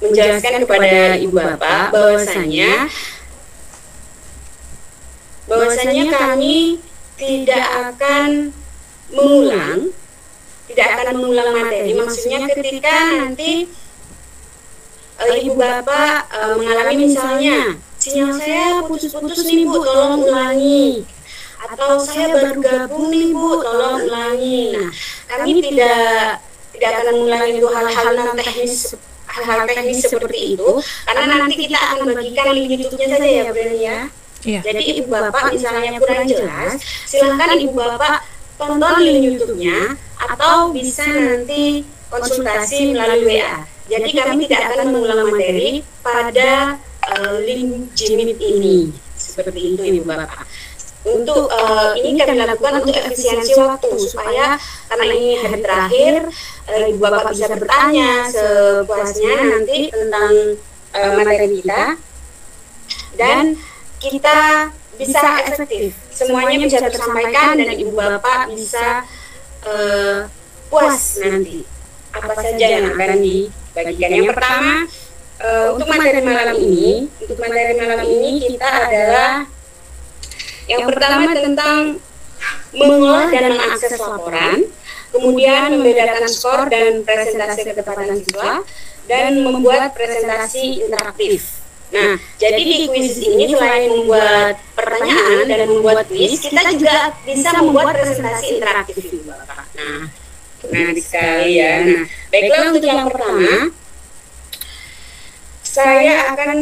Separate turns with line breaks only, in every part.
menjelaskan kepada ibu bapak bahwasanya bahwasanya kami tidak akan mengulang tidak akan mengulang materi. Maksudnya ketika nanti uh, ibu bapak uh, mengalami misalnya sinyal saya putus-putus nih bu tolong ulangi. Atau saya baru gabung nih bu tolong ulangi. Nah kami tidak tidak akan mengulangi itu hal-hal non teknis hal-hal teknis seperti itu karena nanti kita akan bagikan link YouTube-nya saja ya Brenda ya Iya. Jadi ibu bapak misalnya kurang jelas, silahkan ibu bapak tonton link YouTube-nya atau bisa nanti konsultasi melalui WA. Jadi kami tidak akan mengulang materi pada uh, link Jimit ini. Seperti itu ibu bapak. Untuk uh, ini kami lakukan untuk efisiensi waktu supaya karena ini hari terakhir uh, ibu bapak bisa bertanya sepuasnya nanti tentang uh, materi kita dan kita bisa efektif. Semuanya bisa tersampaikan dan ibu bapak bisa uh, puas nanti. Apa saja yang akan dibagikan. Yang pertama uh, untuk materi malam ini, untuk materi malam ini kita adalah yang pertama tentang mengolah dan mengakses laporan, kemudian membedakan skor dan presentasi ketepatan siswa, dan membuat presentasi interaktif. Nah, jadi di kuis ini selain membuat pertanyaan dan membuat kuis, kita juga bisa membuat presentasi interaktif juga, Nah, menarik sekali ya. Nah, baiklah untuk yang pertama, saya akan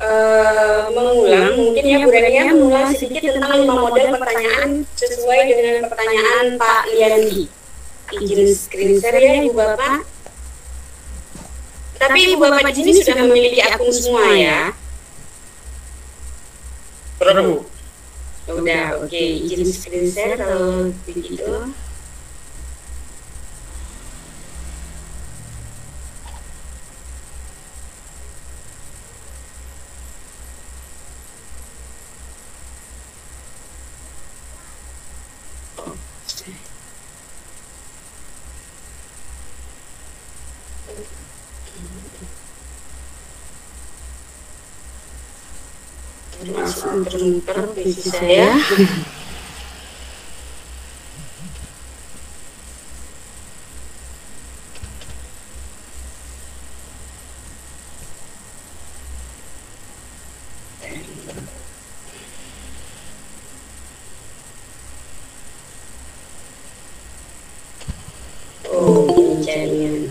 uh, mengulang, mungkin ya Bu mengulang sedikit tentang lima model pertanyaan sesuai dengan pertanyaan Pak Liandi. Izin screen share ya Ibu Bapak. Tapi ibu bapak di sini sudah memiliki akun semua ya.
Perlu.
Udah, oke. Okay. Izin screen share kalau begitu. Muter-muter visi saya Oh, jaringan.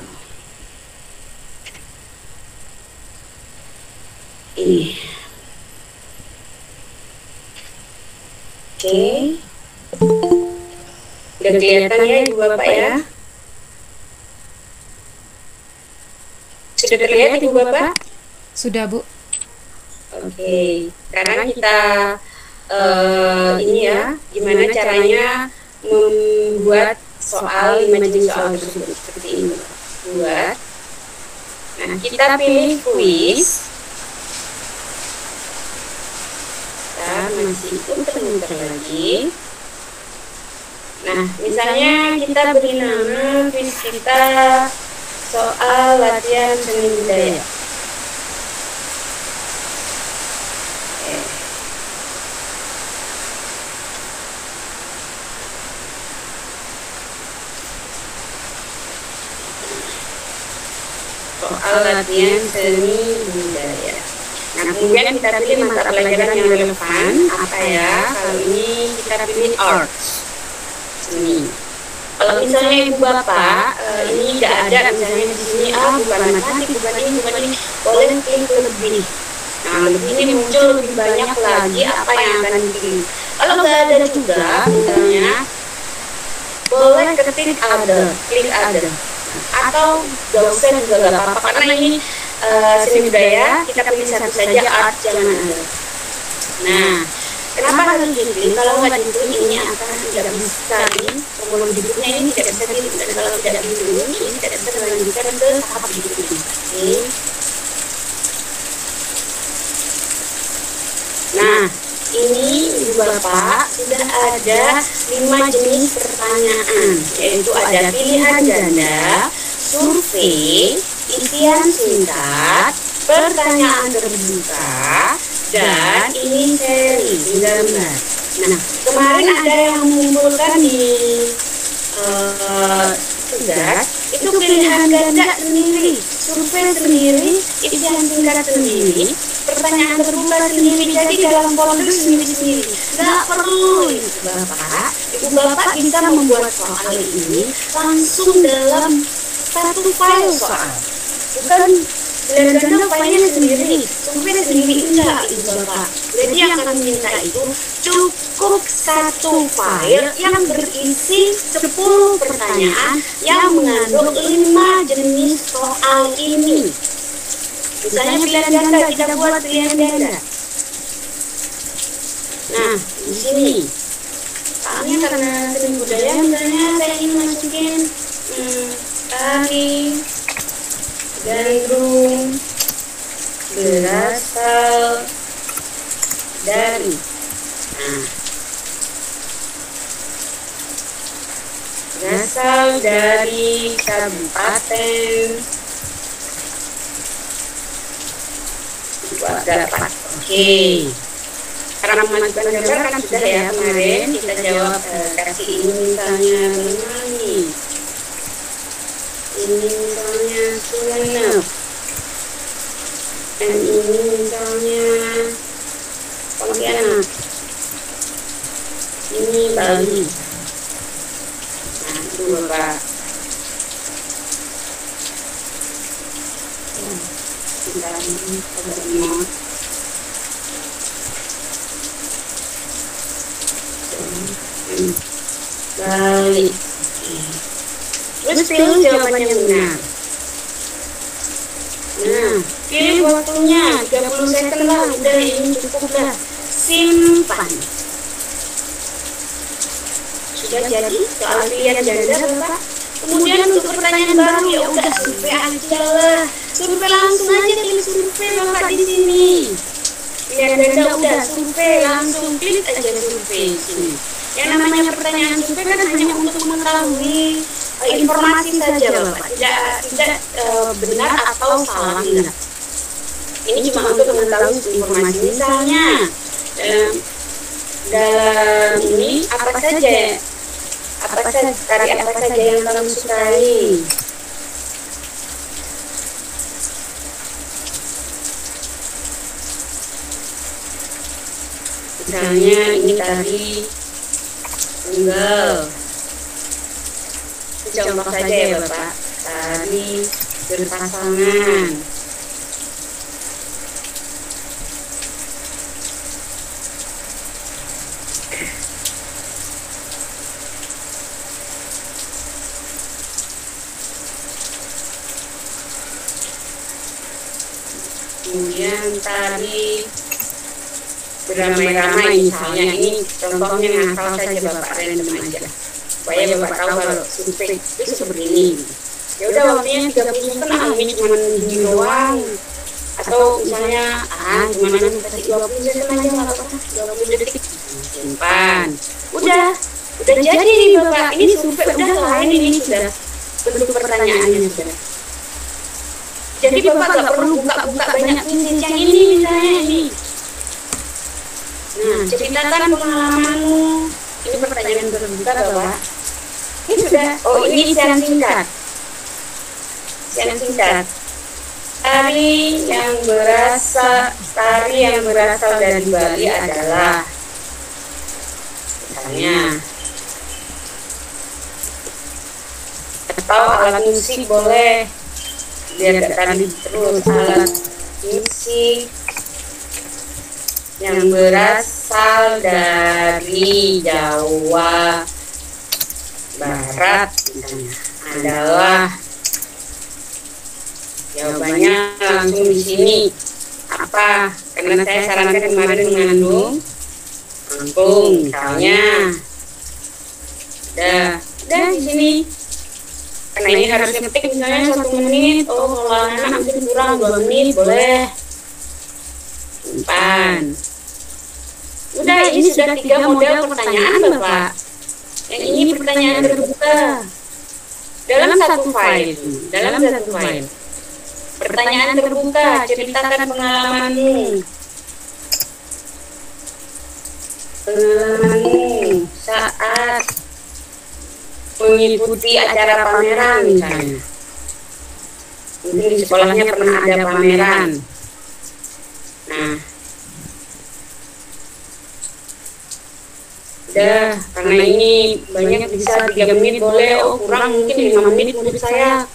kelihatan ya ibu bapak ya? sudah terlihat ibu bapak?
sudah bu.
Oke okay. sekarang kita uh, ini ya gimana caranya membuat soal imajin soal tersebut? seperti ini. Buat. Nah kita pilih quiz kita masih muter-muter lagi Nah, misalnya kita beri nama kuis kita soal latihan seni budaya. soal latihan seni budaya. Nah, kemudian kita pilih mata pelajaran yang relevan. Apa ya? Kali ini kita pilih arts sini. Kalau misalnya ibu bapak uh, ini tidak ada misalnya di sini ah bukan matematik bukan ini bukan ini boleh klik lebih. Nah lebih ini muncul lebih banyak lagi apa yang akan dipilih. Kalau nggak ada juga misalnya boleh ketik ada, klik ada. Atau dosen juga gak apa-apa karena ini uh, seni budaya kita pilih satu saja art jangan ada. Nah, kenapa harus diklik? Kalau nggak diklik ini akan tidak bisa ini tombol hidupnya ini tidak bisa diklik dan kalau tidak diklik ini tidak bisa dilanjutkan ke tahap berikutnya. Oke. Nah, ini Ibu Bapak sudah ada lima jenis pertanyaan, yaitu ada pilihan ganda, survei, isian singkat, pertanyaan terbuka, dan ini seri gambar. Nah, kemarin ada yang mengumpulkan di uh, tugas itu pilihan ganda sendiri, survei sendiri, isian singkat sendiri, pertanyaan terbuka sendiri. Jadi dalam folder sendiri-sendiri. Nggak perlu ibu bapak, ibu bapak bisa membuat soal ini langsung dalam satu file soal, bukan dan ganda filenya sendiri, survei sendiri enggak ibu bapak. Jadi yang akan minta itu cukup satu file yang berisi 10 pertanyaan yang mengandung 5 jenis soal ini. Misalnya pilihan ganda, kita buat pilihan ganda. Nah, di sini. Soalnya karena seni budaya, misalnya saya ingin masukin hmm, tari, gandrung, berasal dari. Berasal dari kabupaten dapat. Oke. Karena mengajukan gambar kan sudah ya kemarin kita jawab eh, kasih ini misalnya Banyuwangi. Ini misalnya Sumeneb. Dan ini misalnya Pontianak. Ini Bali. Nah, itu Bapak. Sebentar ini agak remote. Bali. Terus pilih jawaban yang benar. Nah, pilih waktunya 30 second lah, udah ini cukup lah. Simpan. Sudah jadi soal pilihan ganda Bapak. Kemudian untuk pertanyaan baru ya udah survei aja lah. Survei langsung aja pilih survei Bapak di sini. Pilihan ganda udah survei langsung klik aja survei sini. Yang namanya pertanyaan survei kan hanya untuk mengetahui informasi saja Bapak, tidak tidak uh, benar atau salah enggak. Ini cuma untuk mengetahui informasi. Misalnya dalam dalam ini apa saja apa saja tari apa saja yang kamu sukai? Misalnya ini tari tunggal. Contoh saja ya Bapak, tari berpasangan. Kemudian tari beramai-ramai misalnya ini contohnya ngasal saja Bapak random aja supaya Bapak tahu kalau survei itu seperti ini. Ya udah waktunya 30 menit ah ini cuma gini doang. Atau misalnya ah cuma nanti kasih 20 second aja nggak apa-apa. 20 detik. Simpan. Udah. Udah jadi nih Bapak. Ini survei udah lain ini sudah. Bentuk pertanyaannya sudah. Jadi Bapak nggak perlu buka-buka banyak prinsip yang ini misalnya ini. Nah, ceritakan pengalamanmu. Ini pertanyaan terbuka, Bapak. Ini sudah. Oh, ini isian singkat. Isian singkat. Tari yang berasal tari yang berasal dari Bali adalah misalnya atau alat musik boleh biar tadi terus alat musik yang berasal dari Jawa barat adalah jawabannya langsung di sini. Apa? Karena saya sarankan kemarin mengandung angklung misalnya. Udah udah di sini. Karena ini harus ngetik misalnya satu menit. Oh kalau anak mungkin kurang dua menit boleh. Simpan udah ini sudah tiga model pertanyaan bapak. Yang ini pertanyaan terbuka. dalam satu file. dalam satu file. pertanyaan terbuka. ceritakan pengalamanmu. Pengalamanmu saat mengikuti acara pameran misalnya. Mungkin di sekolahnya pernah ada pameran. Nah udah karena ini banyak bisa tiga menit boleh. oh kurang mungkin lima menit menurut saya.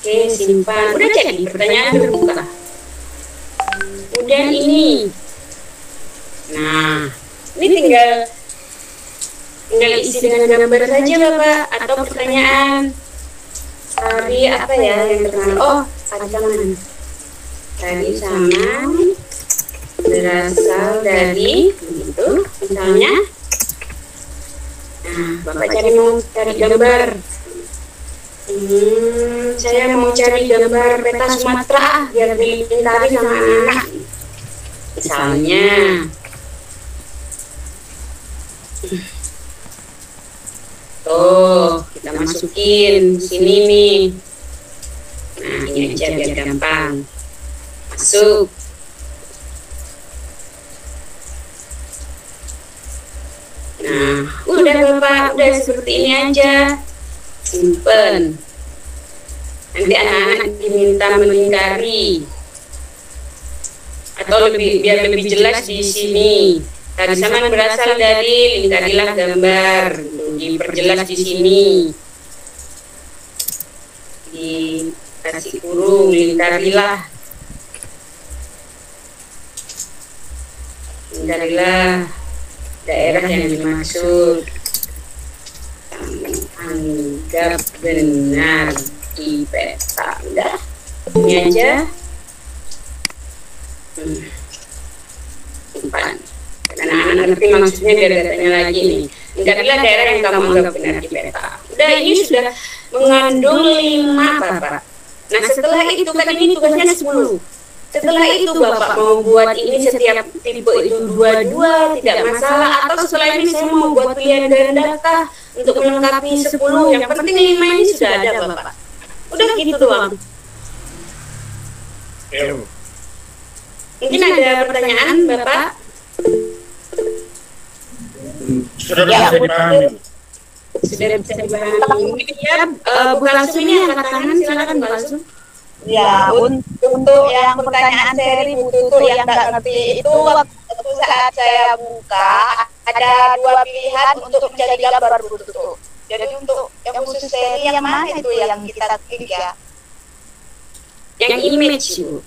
oke simpan. udah jadi pertanyaan terbuka. kemudian ini. Nah ini tinggal tinggal isi dengan gambar saja bapak atau pertanyaan. Tadi apa ya yang terkenal? oh ancaman tadi sama berasal dari itu misalnya nah bapak cari mau cari gambar hmm, saya mau cari gambar peta Sumatera biar dipintari sama anak misalnya Tuh, kita masukin sini nih. Nah, ini aja biar gampang. Masuk. Nah, udah Bapak, udah seperti ini aja. Simpen. Nanti anak-anak diminta melingkari. Atau lebih biar lebih jelas di sini. Tadi sama berasal dari lingkarilah gambar. Diperjelas di sini. Dikasih kurung, lingkarilah. Lingkarilah daerah yang dimaksud. Anggap benar di peta udah ini aja. hmm. simpan karena anak ngerti maksudnya biar datanya lagi nih. enggaklah daerah yang kamu anggap benar di peta udah ini sudah mengandung lima bapak. nah setelah itu kan ini tugasnya sepuluh setelah itu Bapak mau buat ini setiap tipe itu dua-dua tidak masalah. atau setelah ini saya mau buat pilihan ganda kah untuk melengkapi 10 yang penting lima ini sudah ada Bapak. Udah gitu doang. mungkin ada pertanyaan Bapak?
Sudah bisa dipahami
sudah bisa dipahami. Ya uh, Bu Kalsum ini angkat tangan silakan Bu Kalsum
Ya, un untuk yang pertanyaan seri Bu Tutu yang nggak ngerti itu waktu saat saya buka ada dua pilihan untuk menjadi gambar Bu Tutu. Jadi untuk yang khusus seri yang mana itu yang kita klik ya?
Yang image Bu.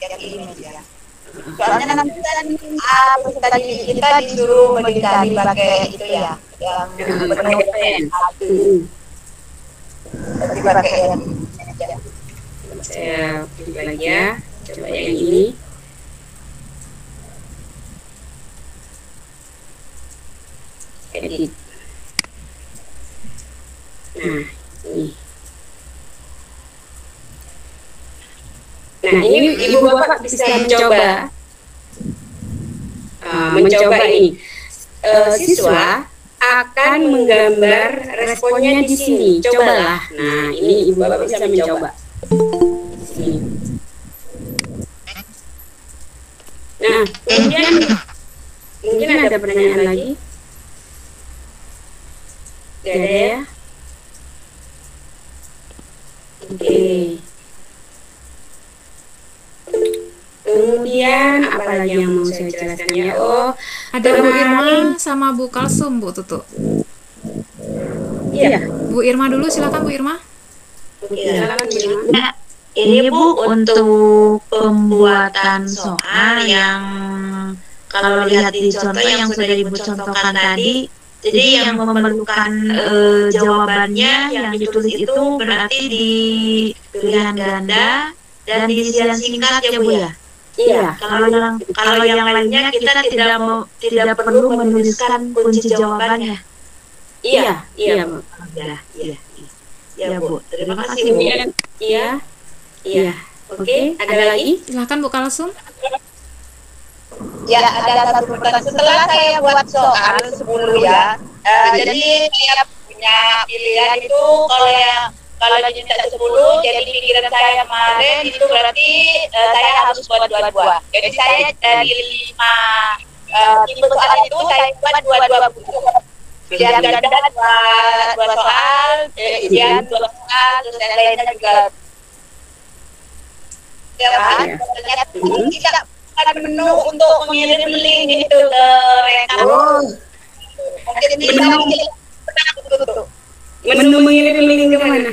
Yang image ya. Soalnya nanti kan apa tadi kita disuruh melingkari pakai itu ya, yang penuh Jadi pakai yang
saya pilih lagi ya? Coba yang ini. Edit. Nah ini. Nah ini ibu bapak bisa mencoba. Uh, mencoba ini. uh, siswa akan menggambar responnya di sini cobalah nah ini ibu bapak bisa mencoba. Nah, kemudian mungkin ada pertanyaan lagi? Gak ada ya? Oke. Kemudian apa lagi yang mau saya jelaskan ya? Oh,
Ada Bu Irma sama Bu Kalsum, Bu Tutu.
iya.
Bu Irma dulu, silakan Bu Irma.
Oke, silakan Bu Irma.
Nah, ini Bu untuk pembuatan soal yang kalau lihat di contoh yang sudah Ibu contohkan tadi Jadi yang memerlukan eh, jawabannya yang ditulis itu berarti di pilihan ganda dan di isian singkat ya Bu ya.
Iya.
Kalau yang kalau yang lainnya kita tidak mau tidak perlu menuliskan kunci jawabannya.
Iya, iya, Bu.
Ya, iya. Ya Bu, terima kasih Bu.
Kemudian iya. Iya. Oke, ada lagi?
Silakan Bu Kalsum.
Ya, ada satu pertanyaan. Setelah saya buat soal 10 ya, eh, jadi saya punya pilihan itu kalau yang kalau minta 10, jadi pikiran saya kemarin itu berarti eh, saya harus buat dua-dua. Jadi saya dari lima eh, tipe soal itu saya buat dua-dua buku. Pilihan ganda dua, dua soal, eh, isian dua soal, terus yang lainnya juga. Ya?
Iya.
Ternyata tidak ada menu untuk mengirim link itu ke mereka.
Oh,
Mungkin bisa tutup.
menu mengirim link ke mana?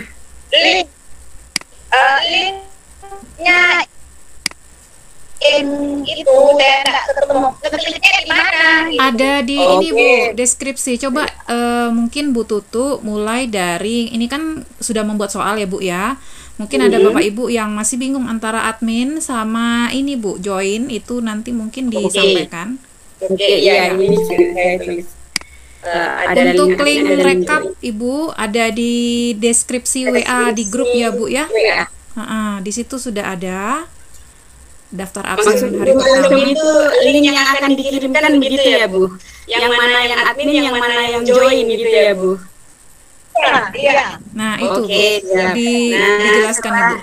Link, eh, linknya in itu saya nggak ketemu. Ngetiknya di mana?
Ada di
Oke.
ini Bu, deskripsi. Coba eh, mungkin Bu Tutu mulai dari ini kan sudah membuat soal ya Bu ya. Mungkin ada Bapak Ibu yang masih bingung antara admin sama ini Bu, join itu nanti mungkin disampaikan.
Oke, iya, ini sudah saya tulis. Eh, ada
Untuk link
ada
rekap Ibu ada di deskripsi WA di grup ya Bu ya.
WA.
Ha-ha, di situ sudah ada daftar absen
Maksud
hari pertama.
itu link yang akan dikirimkan begitu ya Bu? Yang mana yang admin, yang mana yang join gitu ya Bu?
Nah, iya.
Nah, itu
Oke,
Bu.
siap.
Di,
Nah,
dijelaskan Ibu.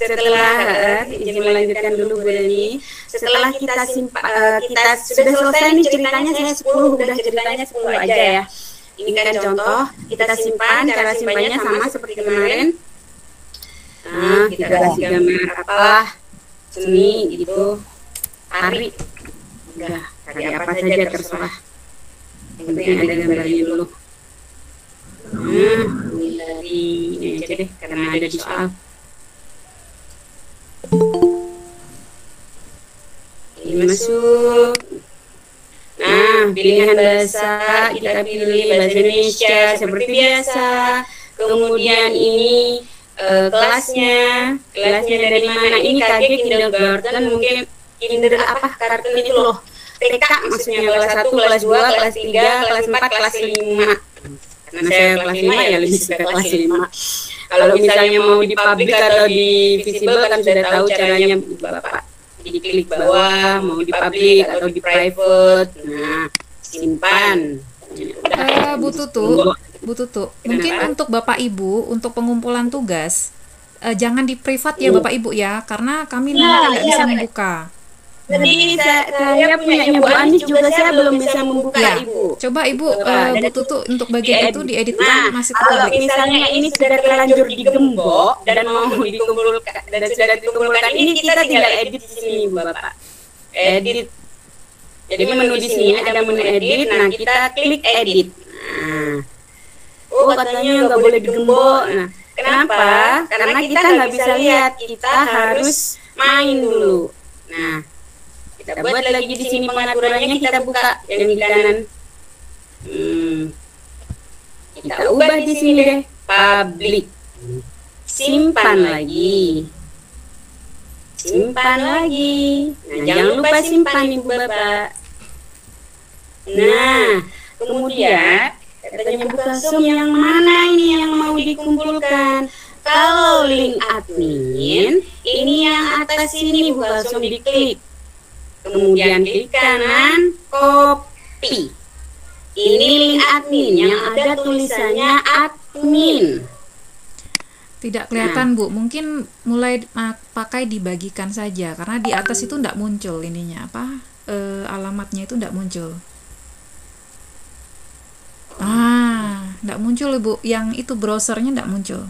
Setelah eh, izin melanjutkan dulu Bu Deni. Setelah kita simpa, eh, kita sudah selesai nih ceritanya saya 10 udah ceritanya 10 aja ya. Ini kan contoh, kita simpan cara simpannya sama seperti kemarin. Nah, kita kasih gambar apalah seni gitu. Hari. Udah, hari apa saja terserah. Yang penting ada gambarnya dulu. Nah, ini dari ini aja deh karena ada di soal. Masuk. Nah, pilihan bahasa kita pilih bahasa Indonesia seperti biasa. Kemudian ini eh, kelasnya, kelasnya dari mana? Ini KG kindergarten mungkin kinder apa? Kartun itu loh. TK maksudnya kelas 1, kelas 2, kelas 3, kelas 4, kelas 5. Karena saya kelas 5 ya lebih suka kelas 5. Kalau misalnya mau di publik atau di visible kan sudah tahu caranya Bapak diklik bawah, mau di publik atau di private. Nah, simpan.
Eh, Bu Tutu, Bu Tutu, mungkin
Kenapa?
untuk Bapak Ibu untuk pengumpulan tugas eh, jangan di privat ya Bapak Ibu ya, karena kami nanti nggak bisa membuka.
Jadi saya, saya punya Bu Anis juga saya belum bisa membuka
Ya,
Ibu.
coba Ibu eh, Bu Tutu untuk bagian itu dieditkan masih ke
Kalau
publik.
misalnya ini sudah terlanjur digembok dan mau dikumpulkan dan sudah dikumpulkan ini kita tinggal edit di sini Bu Bapak. Edit. Jadi menu di sini ada menu edit. Nah kita klik edit. Nah, oh katanya nggak boleh digembok. Nah, kenapa? Karena kita nggak bisa lihat. Kita harus main dulu. Nah, kita buat lagi di sini pengaturannya kita buka yang di kanan. Hmm. Kita ubah di sini deh public. Simpan lagi. Simpan lagi. Nah, jangan lupa simpan Ibu Bapak. Nah, kemudian katanya Bu Kalsum yang mana ini yang mau dikumpulkan? Kalau link admin, ini yang atas ini Bu Kalsum diklik. Kemudian klik kanan, copy. Ini link admin yang ada tulisannya admin.
Tidak kelihatan Bu, mungkin mulai pakai dibagikan saja karena di atas itu tidak muncul ininya apa eh, alamatnya itu tidak muncul. Ah, tidak muncul Ibu. Yang itu browsernya tidak muncul.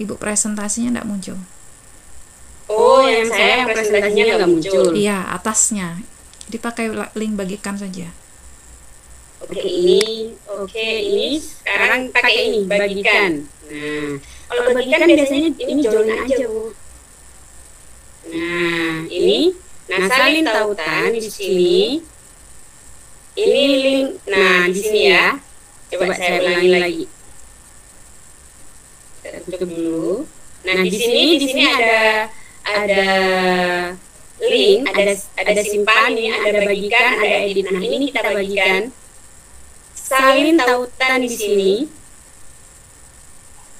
Ibu presentasinya tidak muncul.
Oh, yang saya yang presentasinya nggak muncul.
Iya, atasnya. Dipakai la- link bagikan saja.
Oke ini, oke ini. Sekarang pakai ini bagikan. Nah, kalau bagikan biasanya ini join aja bu. Nah ini, nah salin tautan di sini. ini link. Nah, di sini ya. Coba saya ulangi lagi. Kita tutup dulu. Nah, di sini di sini ada ada link, ada ada simpan ini, ada bagikan, ada edit. Nah, ini kita bagikan. Salin tautan di sini.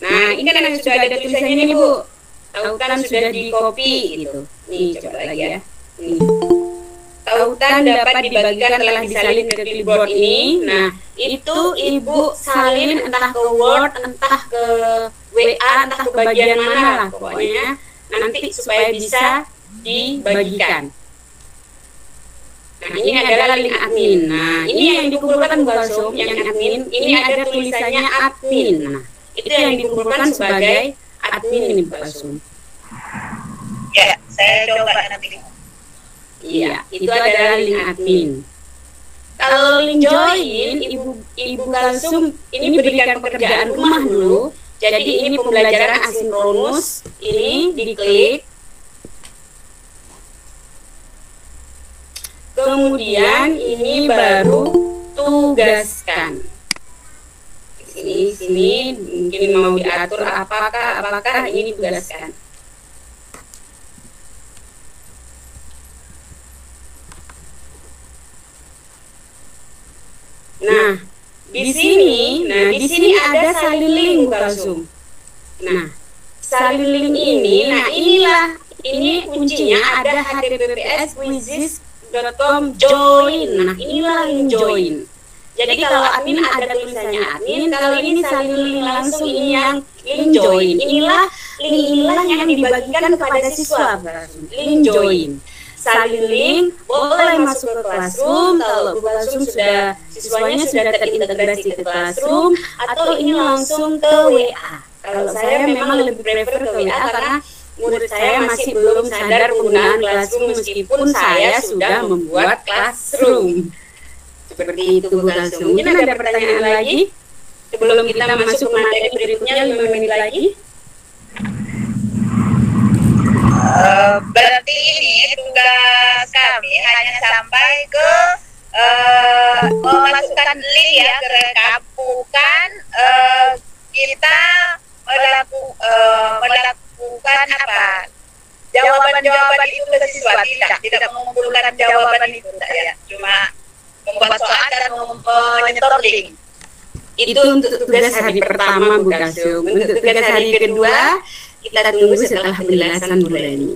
Nah, ini kan sudah ada tulisannya nih, Bu. Tautan sudah di copy gitu. Nih, coba lagi ya. Nih. Tautan dapat dibagikan telah disalin ke clipboard ini. Nah, itu Ibu salin entah ke Word, entah ke WA, entah ke bagian mana lah pokoknya. Nanti supaya bisa dibagikan. Nah, ini adalah link admin. Nah, ini yang dikumpulkan Bu Alsum, yang admin, ini ada tulisannya admin. Nah, itu yang dikumpulkan sebagai admin ini Bu Alsum.
Ya, saya coba nanti.
Iya, itu adalah link admin. Kalau link join, Ibu Ibu Kalsum ini berikan pekerjaan rumah dulu. Jadi ini pembelajaran asinkronus. Ini diklik. Kemudian ini baru tugaskan. Sini sini mungkin mau diatur apakah apakah ini tugaskan. Nah, di sini, nah di sini ada salin link Bu Kalsum. Nah, salin link ini, nah inilah ini kuncinya ada https quizzes.com join. Nah, inilah link join. Jadi kalau admin ada tulisannya admin, kalau ini salin link langsung ini yang link join. Inilah link inilah yang dibagikan kepada siswa. Link join salin link boleh masuk ke classroom. Kalau classroom sudah siswanya sudah terintegrasi ke classroom atau ini langsung ke WA kalau saya memang lebih prefer ke WA karena murid saya masih belum sadar penggunaan classroom meskipun saya sudah membuat classroom. Seperti itu Bu Kalsum mungkin ada pertanyaan lagi? Sebelum kita masuk ke materi berikutnya 5 menit lagi
Uh, berarti ini tugas kami hanya sampai ke uh, memasukkan link ya ke rekap, bukan uh, kita melaku, uh, melakukan apa? Jawaban-jawaban itu ke siswa tidak. Tidak mengumpulkan jawaban itu ya. Cuma membuat soal dan menyetor link.
Itu untuk tugas hari pertama Bu Kalsum untuk tugas hari kedua kita tunggu setelah penjelasan Bu Leni.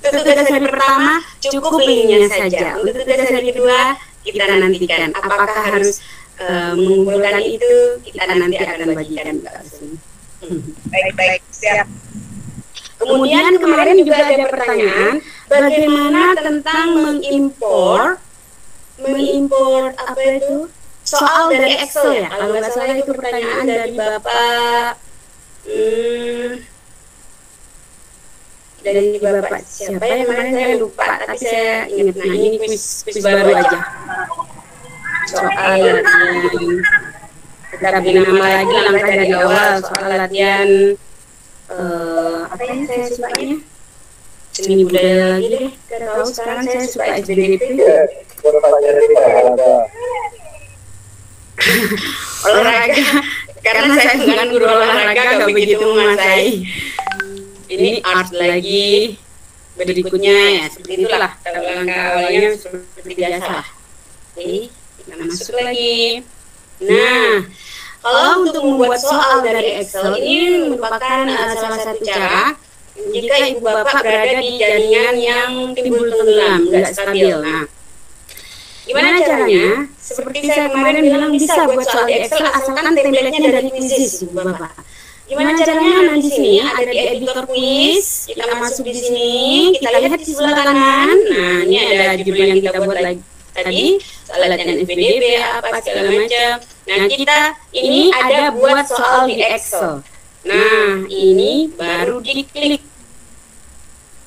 Untuk tugas hari pertama cukup linknya saja. Untuk tugas hari kedua kita nantikan apakah harus uh, mengumpulkan itu kita nanti akan bagikan Kalsum.
baik-baik siap
Kemudian kemarin juga ada pertanyaan bagaimana tentang mengimpor mengimpor apa itu soal dari Excel ya kalau nggak salah itu pertanyaan dari Bapak hmm, dari bapak siapa? Ya kemarin saya lupa tapi saya ingat. Nah ini kuis kuis baru aja. Soal latihan beri nama lagi langkah dari awal soal latihan eh, apa ya saya sukanya? Seni budaya lagi deh gak sekarang saya suka SBDP olahraga. Karena saya bukan guru olahraga gak begitu menguasai ini art lagi berikutnya. ya seperti itulah kalau langkah awalnya seperti biasa. oke kita masuk lagi. nah kalau untuk membuat soal dari Excel ini merupakan uh, salah satu cara jika ibu bapak berada di jaringan yang timbul tenggelam nggak stabil. nah Gimana caranya? Seperti saya kemarin bilang bisa buat soal di Excel asalkan template-nya dari Quizzes, Ibu Bapak. Gimana caranya? Nah, di sini ada di editor quiz. Kita masuk di sini, kita lihat di sebelah kanan. Nah, ini ada judul yang kita buat lagi tadi soal latihan SPDB apa segala macam. Nah, kita ini ada buat soal di Excel. Nah, ini baru diklik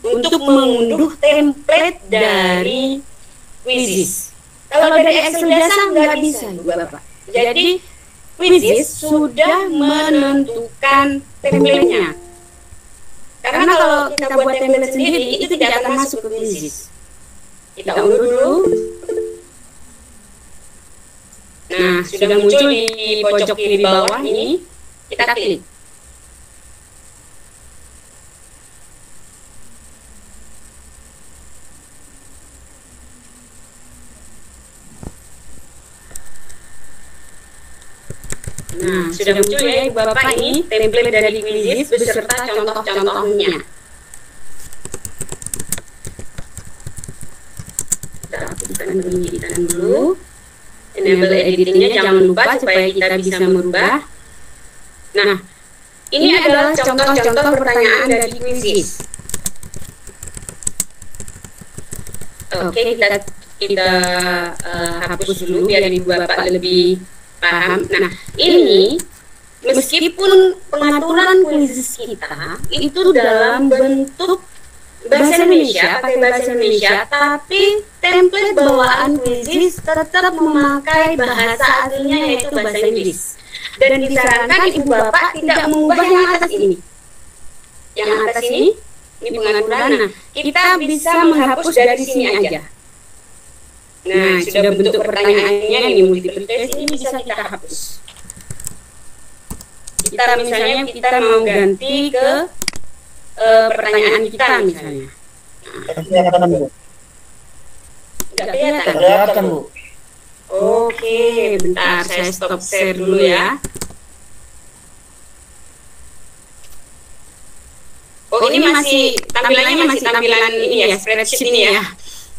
untuk mengunduh template dari Quizzes. Kalau dari Excel biasa nggak bisa, Bapak. Jadi Quizzes sudah menentukan template-nya. Karena kalau kita buat template sendiri, itu tidak akan masuk ke Quizzes. Kita unduh dulu. Nah, sudah muncul di pojok kiri bawah ini, kita klik. Nah, sudah muncul ya Ibu Bapak ini template dari Quizizz beserta contoh-contohnya. Kita aktifkan penyidikan dulu. Enable editingnya jangan lupa supaya kita bisa merubah. Nah, ini adalah contoh-contoh pertanyaan dari Quizizz. Oke, kita kita eh, hapus dulu biar Ibu Bapak lebih paham. Nah, ini meskipun pengaturan kuisis kita itu dalam bentuk bahasa Indonesia, pakai bahasa Indonesia, tapi template bawaan kuisis tetap memakai bahasa aslinya yaitu bahasa Inggris. Dan disarankan ibu bapak tidak mengubah yang atas ini. Yang atas ini, ini pengaturan. Nah, kita bisa menghapus dari sini aja. Nah, sudah bentuk pertanyaannya ini multiple choice ini bisa kita hapus. Kita misalnya kita mau ganti ke eh, pertanyaan kita misalnya.
Kelihatan Bu.
Enggak kelihatan.
Kelihatan Bu.
Oke, bentar saya stop share dulu ya. Oh, ini masih tampilannya masih tampilan ini ya, spreadsheet ini ya.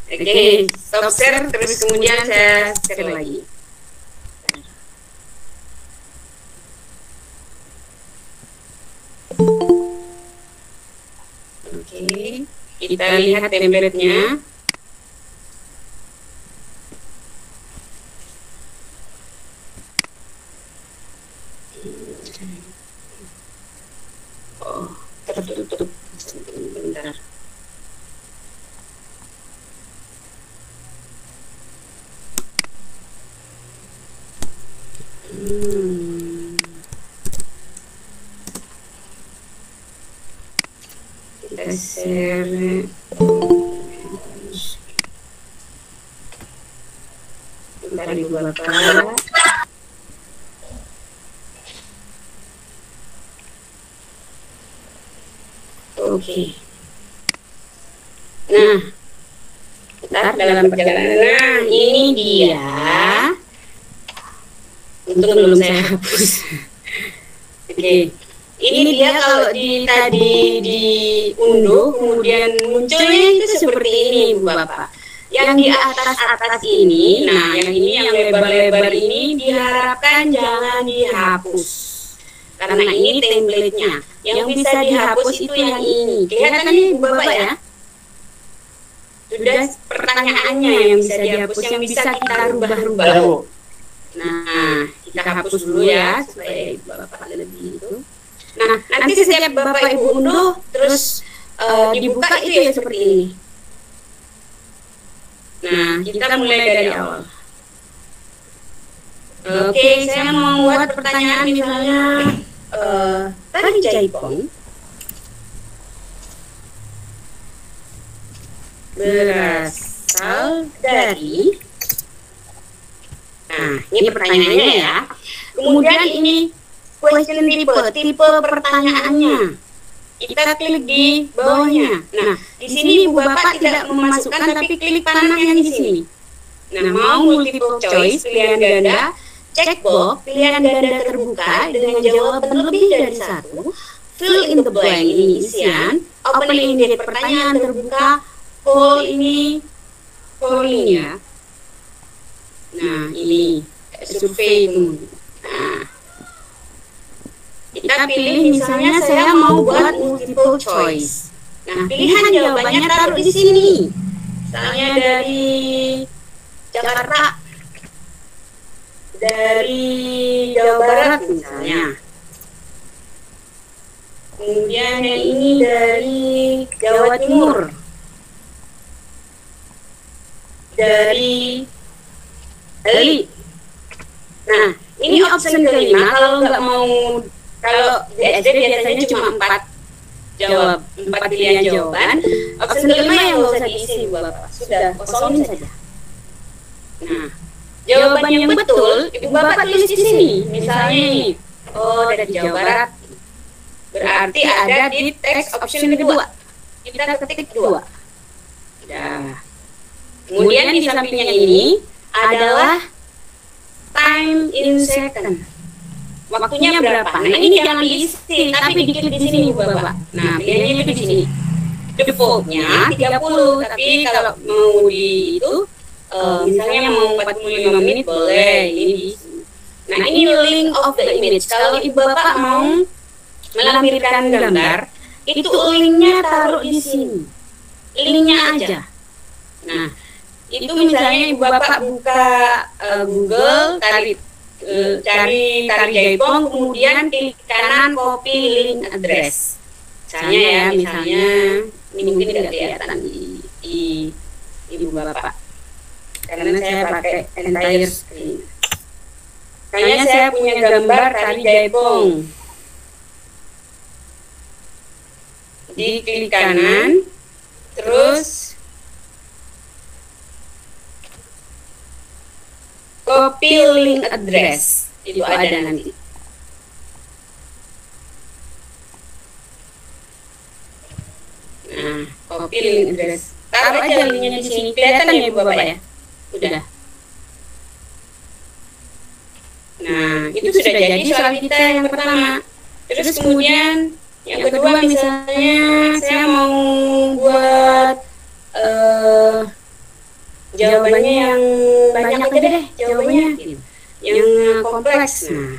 Oke, stop share terus kemudian saya share lagi. Oke, kita lihat template-nya. Oh, tertutup. Bentar. Kita share. Bentar ibu bapak. Oke. Nah, Ntar dalam perjalanan, nah ini dia. Untung belum saya hapus. Oke. Ini dia kalau di tadi diunduh kemudian munculnya itu seperti ini Bu Bapak. Yang di atas atas ini, nah yang ini yang lebar-lebar ini diharapkan jangan dihapus. Karena ini template-nya. Yang bisa dihapus itu yang ini. Kelihatan nih Bu Bapak ya? Sudah pertanyaannya yang bisa dihapus, yang bisa kita rubah-rubah.
Ya Bu.
Nah, kita hapus dulu ya supaya ibu bapak lebih itu. Nah, nanti setiap bapak ibu unduh terus eh, dibuka itu ya seperti ini. Nah, kita mulai dari awal. Oke, saya mau buat pertanyaan misalnya eh tadi jaipong berasal dari Nah, ini pertanyaannya ya. Kemudian ini question tipe, tipe pertanyaannya. Kita klik di bawahnya. Nah, di sini Ibu Bapak tidak memasukkan tapi klik panah yang di sini. Nah, mau multiple choice pilihan ganda, cek box pilihan ganda terbuka dengan jawaban lebih dari satu, fill in the blank ini isian, open ended pertanyaan terbuka, poll ini. Pollingnya. Nah, ini survei itu. Nah, kita pilih misalnya saya mau buat multiple choice. Nah, pilihan jawabannya taruh di sini. Misalnya dari Jakarta, dari Jawa Barat misalnya. Kemudian yang ini dari Jawa Timur. Dari Bali. Nah, ini option kelima kalau nggak mau kalau di SD biasanya cuma empat jawab empat pilihan jawaban. Option kelima yang nggak usah diisi bapak, sudah kosongin saja. Nah, jawaban jawaban yang betul, ibu bapak tulis di sini. Misalnya ini, oh dari Jawa Barat. Berarti ada di text option kedua. Kita ketik dua. Nah, kemudian di sampingnya ini adalah time in second. Waktunya berapa? Nah ini jangan diisi, tapi diklik di sini bapak. Nah pilihannya itu di sini. Defaultnya 30, tapi kalau mau di itu eh, misalnya mau 45 menit boleh ini. Nah ini link of the image. Kalau ibu bapak mau melampirkan gambar, itu linknya taruh di sini. Linknya aja. Nah itu misalnya ibu bapak buka eh, Google, cari eh, cari tari jaipong, kemudian klik kanan copy link address. Misalnya ya, misalnya ini mungkin tidak kelihatan di, di ibu bapak karena saya pakai entire screen. Kayaknya saya punya gambar tari jaipong. Di klik kanan, terus copy link address itu ada nanti. Nah, copy link address. Taruh aja linknya di sini. Kelihatan ya, Ibu Bapak ya? Udah. Nah, itu sudah jadi soal kita yang pertama. Terus kemudian yang kedua misalnya saya mau buat eh jawabannya yang banyak aja deh jawabannya yang kompleks. Nah,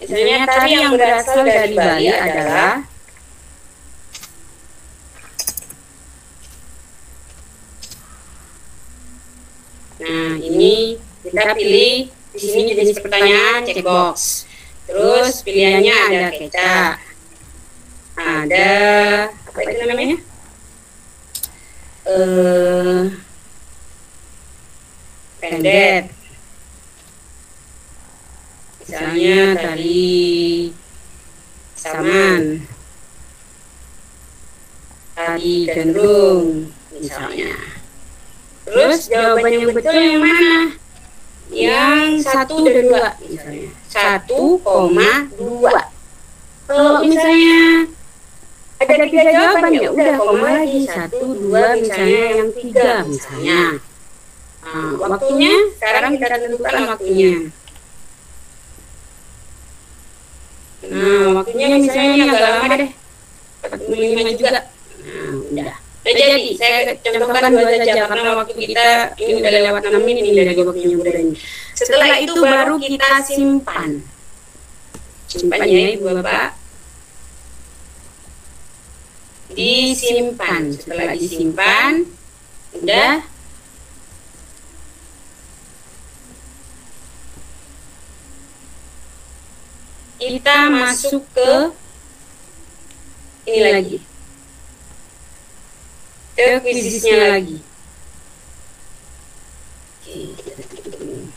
misalnya tari yang berasal dari Bali adalah Nah, ini kita pilih di sini jenis pertanyaan checkbox. Terus pilihannya ada kecap. Ada apa itu namanya? Eh pendet. Misalnya tadi saman. Tadi gandrung misalnya. Terus jawaban yang betul yang mana? Yang satu dan dua misalnya. Satu koma dua. Kalau misalnya ada tiga jawaban ya udah koma lagi satu dua misalnya yang tiga misalnya. Nah, waktunya sekarang kita tentukan waktunya. Nah, waktunya misalnya agak lama deh. 45 juga. Nah, udah. Udah jadi, saya contohkan dua saja karena waktu kita ini udah lewat 6 menit ini dari waktunya udah ini. Setelah itu baru kita simpan. Simpan ya Ibu Bapak. Disimpan. Setelah disimpan, udah kita masuk ke ini lagi ke lagi. Oke, kita tutup.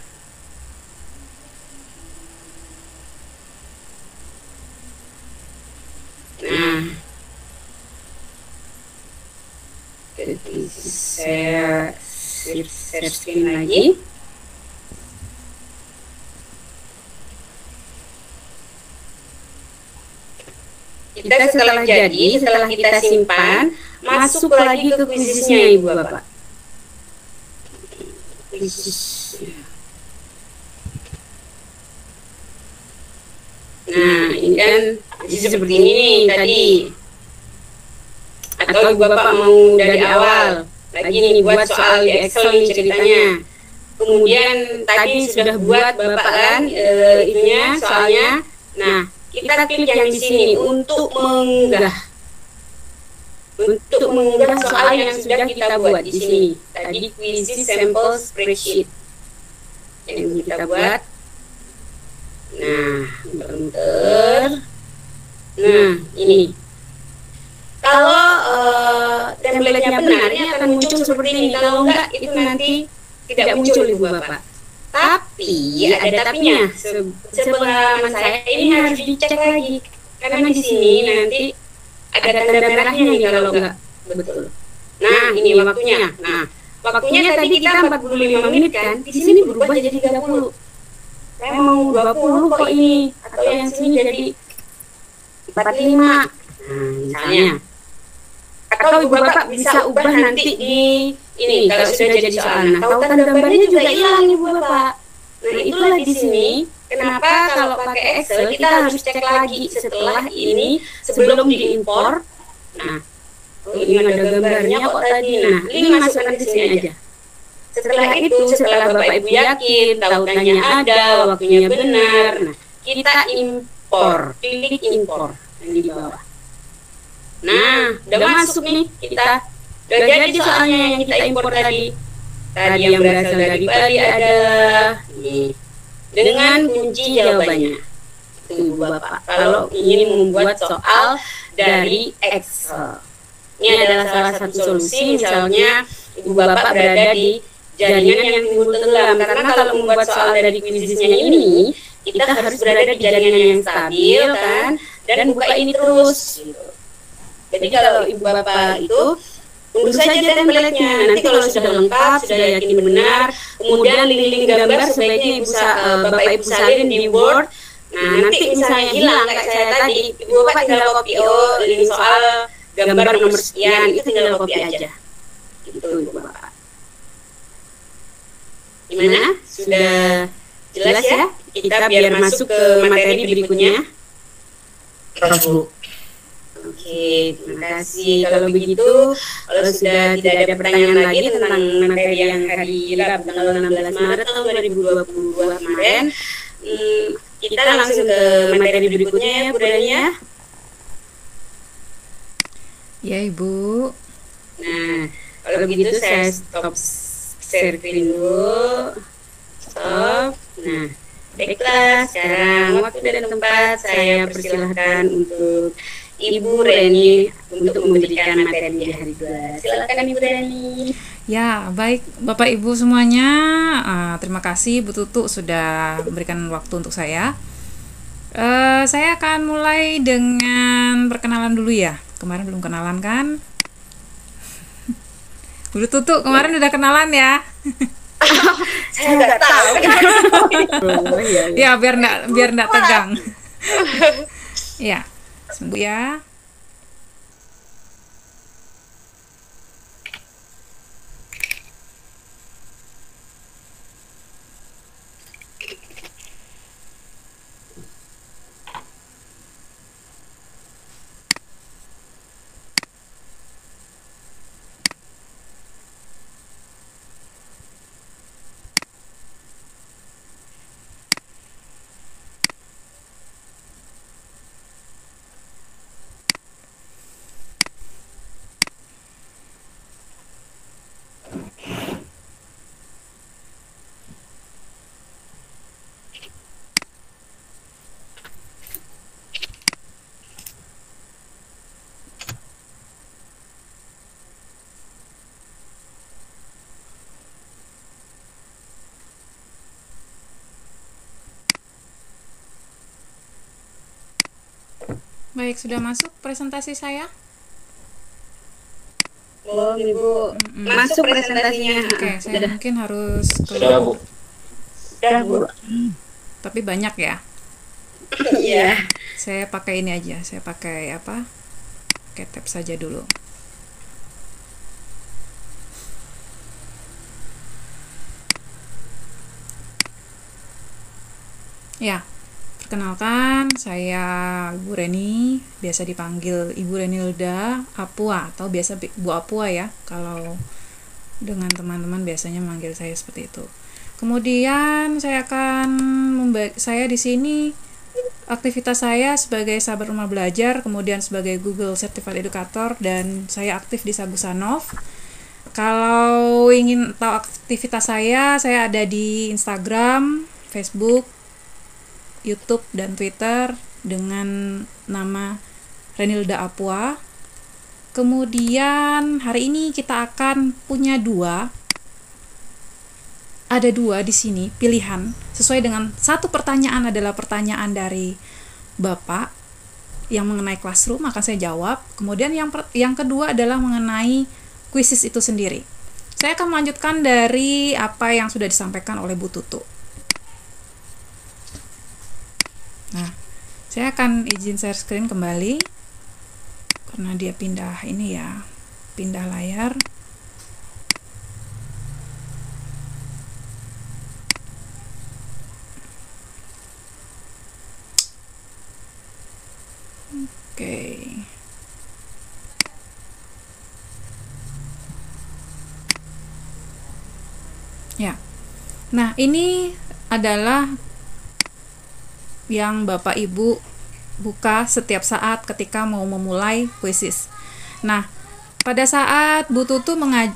Nah, share, share screen lagi. Kita setelah jadi, setelah kita simpan, masuk lagi ke quizisnya ibu bapak. Nah ini kan quizis seperti ini nih tadi. Atau ibu bapak mau dari awal lagi nih buat soal di Excel nih ceritanya. Kemudian tadi sudah buat bapak kan eh, ininya soalnya. Nah kita klik yang di sini untuk mengunggah untuk mengunggah soal yang sudah kita buat di sini. Tadi quizis sampel spreadsheet yang kita buat. Nah, bentar. Nah, ini. Kalau uh, template-nya benar, ini akan muncul seperti ini. Kalau enggak, itu nanti tidak muncul Ibu Bapak. Tapi ada tapinya. Se sepengalaman saya ini harus dicek lagi. Karena di sini nanti ada tanda merahnya nih kalau enggak betul. Nah, ini waktunya. Nah, waktunya tadi kita 45 menit kan? di sini berubah jadi 30 saya mau 20 kok ini? atau yang sini jadi 45 nah misalnya atau ibu bapak bisa ubah nanti di ini kalau sudah jadi soal. nah tautan gambarnya juga hilang ibu bapak. Nah itulah di sini. kenapa kalau pakai Excel kita harus cek lagi setelah ini sebelum diimpor. nah oh ini ada gambarnya kok tadi. nah ini masukkan di sini aja. setelah itu setelah bapak ibu yakin tautannya ada waktunya benar. nah kita impor. klik impor. Yang di bawah nah udah masuk nih kita. udah jadi soalnya yang kita impor tadi. tadi. Yang berasal dari Bali adalah ini dengan kunci jawabannya. itu ibu bapak. Kalau ingin membuat soal dari Excel. Ini adalah salah satu solusi misalnya ibu bapak berada di jaringan yang timbul tenggelam karena kalau membuat soal dari kuisisnya ini kita harus berada di jaringan yang stabil kan? dan buka ini terus. gitu. Jadi kalau ibu bapak itu unduh saja template-nya. nanti kalau sudah lengkap sudah yakin benar kemudian link-link gambar sebaiknya ibu sa- eh, bapak ibu salin di word. Nah nanti misalnya hilang kayak saya tadi ibu bapak tinggal copy oh link soal gambar nomor sekian itu tinggal copy aja. gitu ibu bapak. Gimana? Sudah jelas ya? Kita biar masuk ke materi berikutnya.
Terus Bu.
Oke, terima kasih. Kalau begitu, kalau sudah tidak ada pertanyaan lagi tentang materi yang hari Rabu tanggal 16 Maret tahun 2022 kemarin, hmm, kita langsung ke materi berikutnya ya, Bu Dani ya.
Ya, Ibu.
Nah, kalau begitu saya stop share screen dulu. Stop. Nah, baiklah. Sekarang waktu dan tempat saya persilahkan untuk Ibu Reni untuk memberikan materi di hari dua. Silakan Ibu Reni.
Ya, baik Bapak Ibu semuanya, ah, terima kasih Bu Tutu sudah memberikan waktu untuk saya. Eh, saya akan mulai dengan perkenalan dulu ya. Kemarin belum kenalan kan? Bu Tutu kemarin udah kenalan ya?
Saya nggak tahu.
Oh, iya, iya.
ya biar nggak biar nggak tegang. ya, sembuh ya. Baik, sudah masuk presentasi saya?
Belum Ibu. Masuk presentasinya.
Oke, saya mungkin harus
Sudah
keluar,
Bu.
Sudah Bu.
tapi banyak ya.
Iya.
Saya pakai ini aja, saya pakai apa? Pakai tab saja dulu. Ya, perkenalkan saya Ibu Reni, biasa dipanggil Ibu Reni Lda Apua atau biasa Bu Apua ya. Kalau dengan teman-teman biasanya manggil saya seperti itu. Kemudian saya akan saya di sini aktivitas saya sebagai sahabat rumah belajar, kemudian sebagai Google Certified Educator dan saya aktif di Sagusanov. Kalau ingin tahu aktivitas saya, saya ada di Instagram, Facebook, YouTube dan Twitter dengan nama Renilda Apua. Kemudian hari ini kita akan punya dua ada dua di sini pilihan sesuai dengan satu pertanyaan adalah pertanyaan dari Bapak yang mengenai classroom akan saya jawab. Kemudian yang per- yang kedua adalah mengenai kuisis itu sendiri. saya akan melanjutkan dari apa yang sudah disampaikan oleh Bu Tutu. Nah, saya akan izin share screen kembali karena dia pindah ini ya, pindah layar. Oke. Ya. Nah, ini adalah yang Bapak Ibu buka setiap saat ketika mau memulai kuisis. Nah, pada saat Bu Tutu me-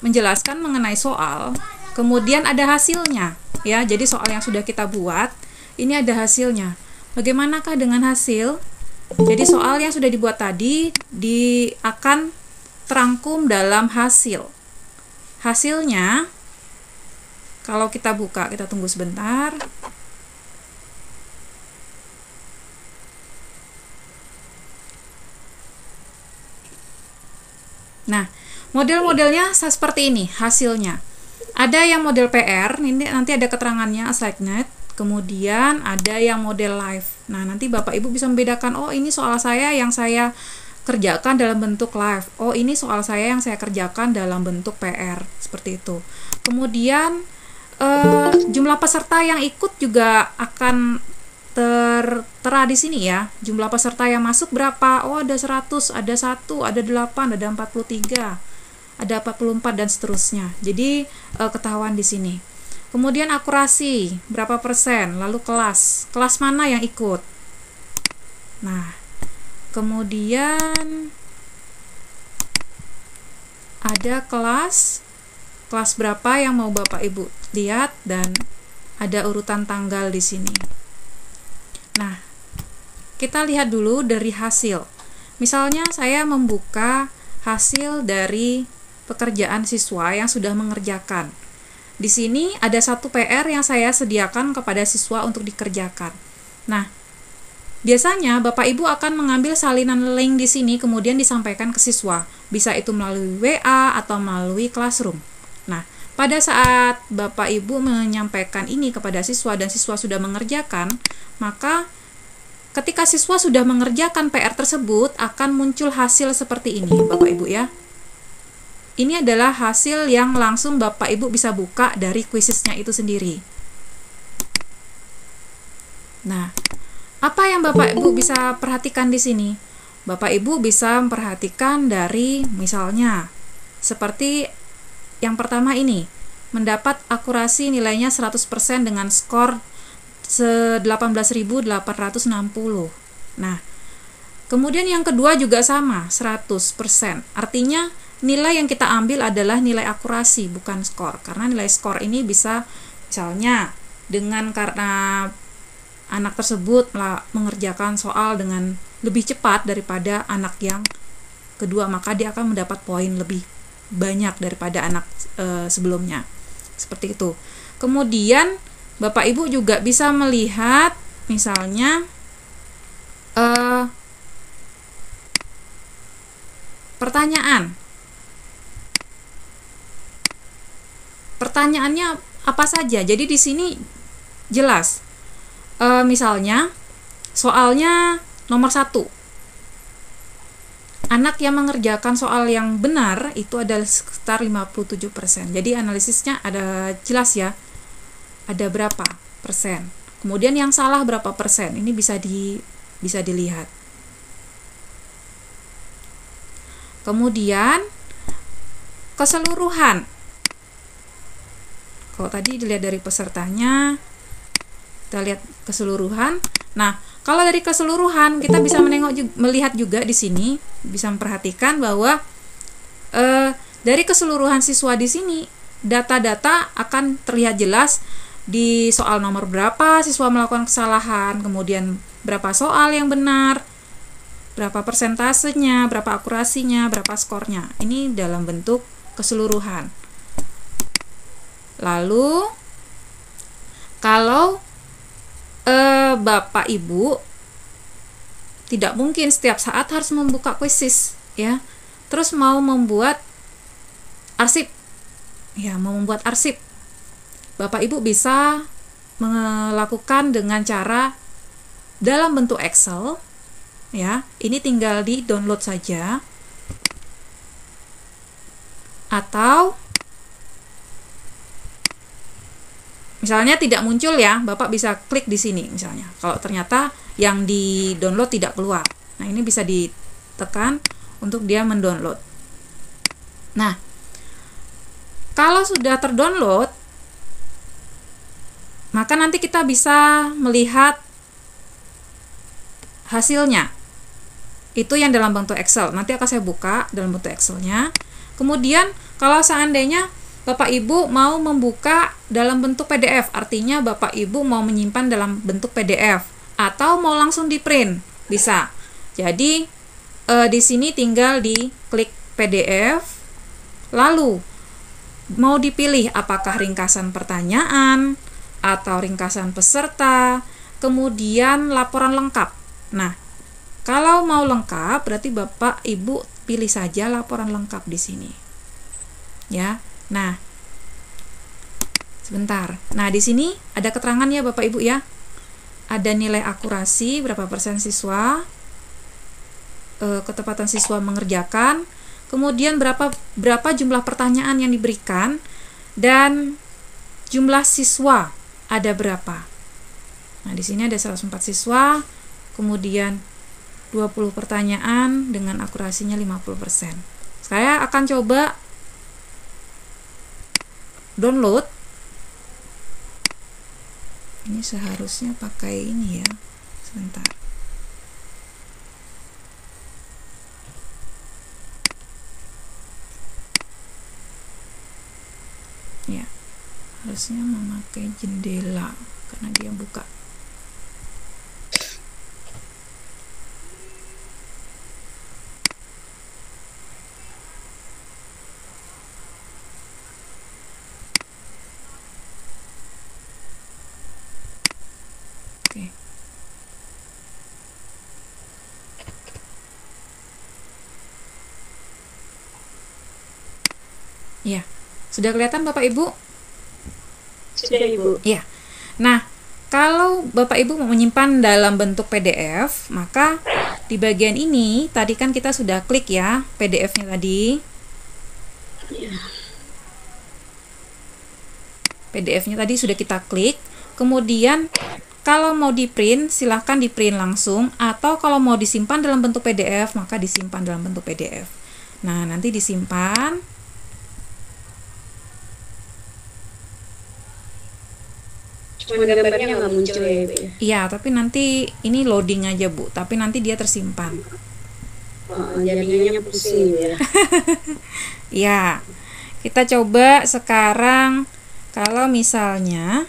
menjelaskan mengenai soal, kemudian ada hasilnya, ya. Jadi soal yang sudah kita buat, ini ada hasilnya. Bagaimanakah dengan hasil? Jadi soal yang sudah dibuat tadi di akan terangkum dalam hasil. Hasilnya kalau kita buka, kita tunggu sebentar. Nah, model-modelnya seperti ini hasilnya. Ada yang model PR, ini nanti ada keterangannya assigned, kemudian ada yang model live. Nah, nanti Bapak Ibu bisa membedakan, oh ini soal saya yang saya kerjakan dalam bentuk live. Oh, ini soal saya yang saya kerjakan dalam bentuk PR, seperti itu. Kemudian eh, jumlah peserta yang ikut juga akan tertera di sini ya. Jumlah peserta yang masuk berapa? Oh, ada 100, ada 1, ada 8, ada 43 ada 44 dan seterusnya. Jadi e, ketahuan di sini. Kemudian akurasi berapa persen, lalu kelas, kelas mana yang ikut. Nah, kemudian ada kelas kelas berapa yang mau Bapak Ibu lihat dan ada urutan tanggal di sini. Nah, kita lihat dulu dari hasil. Misalnya saya membuka hasil dari pekerjaan siswa yang sudah mengerjakan. Di sini ada satu PR yang saya sediakan kepada siswa untuk dikerjakan. Nah, biasanya Bapak Ibu akan mengambil salinan link di sini kemudian disampaikan ke siswa. Bisa itu melalui WA atau melalui Classroom. Nah, pada saat Bapak Ibu menyampaikan ini kepada siswa dan siswa sudah mengerjakan, maka ketika siswa sudah mengerjakan PR tersebut akan muncul hasil seperti ini, Bapak Ibu ya. Ini adalah hasil yang langsung Bapak Ibu bisa buka dari kuisisnya itu sendiri. Nah, apa yang Bapak Ibu bisa perhatikan di sini? Bapak Ibu bisa memperhatikan dari misalnya seperti yang pertama ini, mendapat akurasi nilainya 100% dengan skor 18.860. Nah, kemudian yang kedua juga sama, 100%. Artinya nilai yang kita ambil adalah nilai akurasi bukan skor karena nilai skor ini bisa misalnya dengan karena anak tersebut mengerjakan soal dengan lebih cepat daripada anak yang kedua maka dia akan mendapat poin lebih banyak daripada anak e, sebelumnya seperti itu kemudian bapak ibu juga bisa melihat misalnya e, pertanyaan pertanyaannya apa saja. Jadi di sini jelas. E, misalnya soalnya nomor satu. Anak yang mengerjakan soal yang benar itu adalah sekitar 57%. Jadi analisisnya ada jelas ya. Ada berapa persen. Kemudian yang salah berapa persen. Ini bisa di bisa dilihat. Kemudian keseluruhan kalau tadi dilihat dari pesertanya, kita lihat keseluruhan. Nah, kalau dari keseluruhan kita bisa menengok juga, melihat juga di sini bisa memperhatikan bahwa eh, dari keseluruhan siswa di sini data-data akan terlihat jelas di soal nomor berapa siswa melakukan kesalahan, kemudian berapa soal yang benar, berapa persentasenya, berapa akurasinya, berapa skornya. Ini dalam bentuk keseluruhan. Lalu kalau eh, Bapak Ibu tidak mungkin setiap saat harus membuka kuisis ya. Terus mau membuat arsip. Ya mau membuat arsip. Bapak Ibu bisa melakukan dengan cara dalam bentuk Excel ya. Ini tinggal di download saja. Atau misalnya tidak muncul ya Bapak bisa klik di sini misalnya. Kalau ternyata yang di download tidak keluar. Nah ini bisa ditekan untuk dia mendownload. Nah kalau sudah terdownload maka nanti kita bisa melihat hasilnya. Itu yang dalam bentuk Excel. Nanti akan saya buka dalam bentuk Excelnya. Kemudian kalau seandainya Bapak Ibu mau membuka dalam bentuk PDF artinya Bapak Ibu mau menyimpan dalam bentuk PDF atau mau langsung di print. Bisa. Jadi e, di sini tinggal di klik PDF lalu mau dipilih apakah ringkasan pertanyaan atau ringkasan peserta kemudian laporan lengkap. Nah kalau mau lengkap berarti Bapak Ibu pilih saja laporan lengkap di sini. Ya Nah, sebentar. Nah, di sini ada keterangan ya Bapak Ibu ya. Ada nilai akurasi berapa persen siswa, e, ketepatan siswa mengerjakan, kemudian berapa berapa jumlah pertanyaan yang diberikan dan jumlah siswa ada berapa. Nah, di sini ada 104 siswa, kemudian 20 pertanyaan dengan akurasinya 50%. Saya akan coba download. Ini seharusnya pakai ini ya sebentar. Ya harusnya memakai jendela karena dia buka Oke. Ya, sudah kelihatan Bapak Ibu?
Sudah Ibu.
Iya. Nah, kalau Bapak Ibu mau menyimpan dalam bentuk PDF, maka di bagian ini tadi kan kita sudah klik ya PDF-nya tadi. PDF-nya tadi sudah kita klik. Kemudian kalau mau di print silahkan di print langsung atau kalau mau disimpan dalam bentuk PDF maka disimpan dalam bentuk PDF. Nah, nanti disimpan
Cuma gambarnya nggak muncul ya Ibu ya.
Iya, tapi nanti ini loading aja, Bu. Tapi nanti dia tersimpan.
Oh, jadinya pusing ya.
Ya. Kita coba sekarang kalau misalnya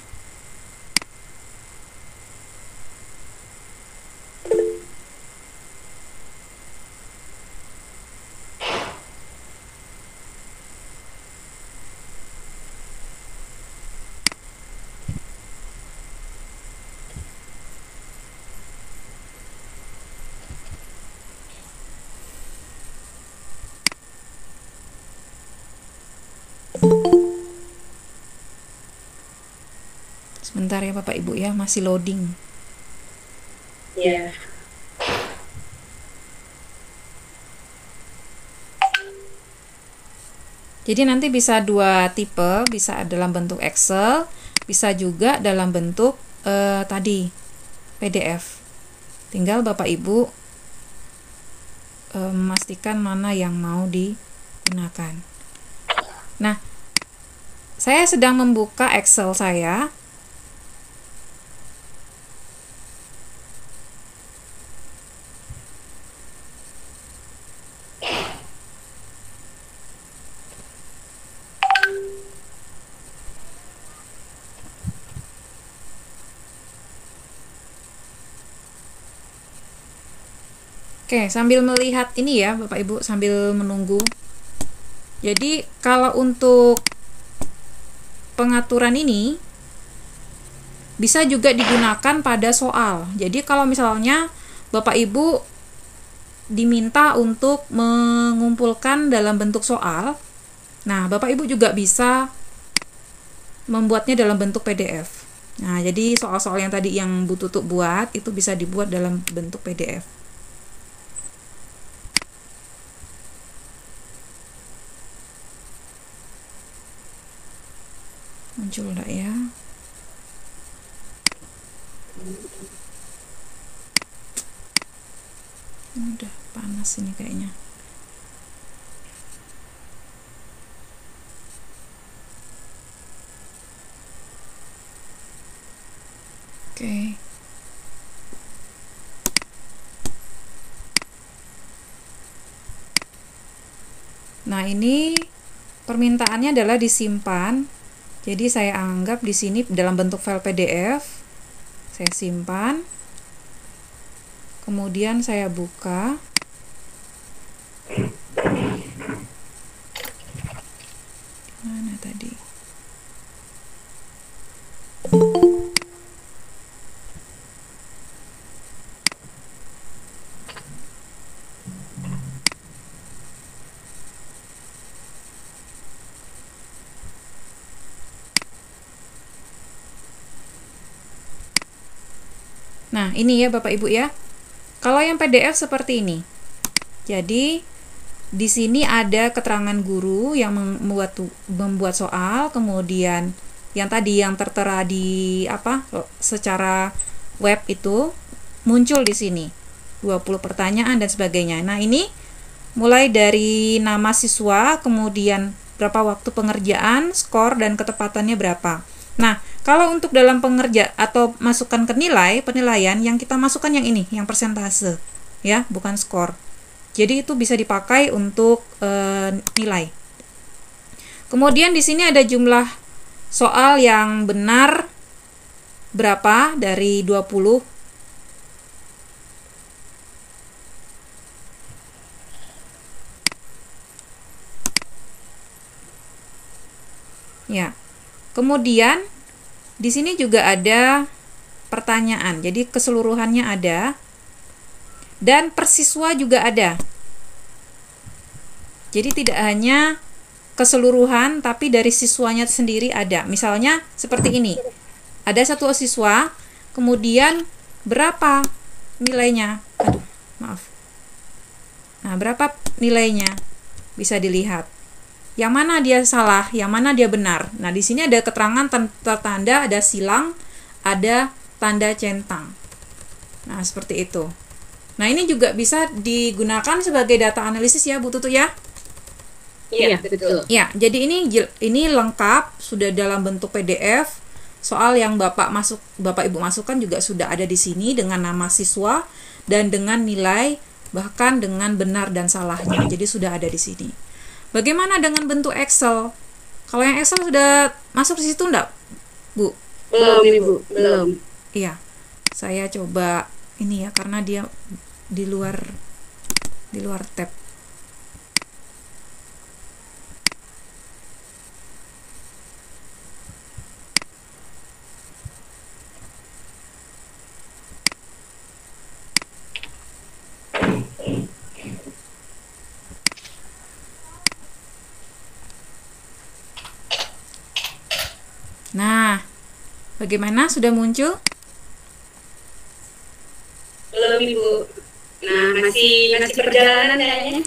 ya masih loading.
Ya.
Jadi nanti bisa dua tipe, bisa dalam bentuk Excel, bisa juga dalam bentuk eh, tadi PDF. Tinggal Bapak Ibu eh, memastikan mana yang mau digunakan. Nah, saya sedang membuka Excel saya. Oke, sambil melihat ini ya, Bapak Ibu, sambil menunggu. Jadi, kalau untuk pengaturan ini bisa juga digunakan pada soal. Jadi, kalau misalnya Bapak Ibu diminta untuk mengumpulkan dalam bentuk soal, Nah, Bapak Ibu juga bisa membuatnya dalam bentuk PDF. Nah, jadi soal-soal yang tadi yang Bu Tutuk buat itu bisa dibuat dalam bentuk PDF. Muncul enggak ya? Udah panas ini kayaknya. Oke. Nah, ini permintaannya adalah disimpan. Jadi saya anggap di sini dalam bentuk file PDF. Saya simpan. Kemudian saya buka. Mana tadi? Ini ya Bapak Ibu ya. Kalau yang PDF seperti ini. Jadi di sini ada keterangan guru yang membuat membuat soal, kemudian yang tadi yang tertera di apa secara web itu muncul di sini. 20 pertanyaan dan sebagainya. Nah, ini mulai dari nama siswa, kemudian berapa waktu pengerjaan, skor dan ketepatannya berapa. Nah, kalau untuk dalam pengerja atau masukkan ke nilai, penilaian yang kita masukkan yang ini, yang persentase, ya, bukan skor. Jadi itu bisa dipakai untuk e, nilai. Kemudian di sini ada jumlah soal yang benar berapa dari 20 Ya. Kemudian di sini juga ada pertanyaan. Jadi keseluruhannya ada. Dan persiswa juga ada. Jadi tidak hanya keseluruhan tapi dari siswanya sendiri ada. Misalnya seperti ini. Ada satu siswa, kemudian berapa nilainya? Aduh, maaf. Nah, berapa nilainya? Bisa dilihat yang mana dia salah, yang mana dia benar. Nah, di sini ada keterangan tertanda, ada silang, ada tanda centang. Nah, seperti itu. Nah, ini juga bisa digunakan sebagai data analisis ya, Bu Tutu ya.
Iya, betul.
Ya, jadi ini ini lengkap sudah dalam bentuk PDF. Soal yang Bapak masuk Bapak Ibu masukkan juga sudah ada di sini dengan nama siswa dan dengan nilai bahkan dengan benar dan salahnya. Jadi sudah ada di sini. Bagaimana dengan bentuk Excel? Kalau yang Excel sudah masuk di situ enggak, Bu?
Belum, Ibu, belum.
Iya. Saya coba ini ya karena dia di luar di luar tab. Nah, bagaimana sudah muncul?
Belum Ibu. Nah, masih masih perjalanan kayaknya.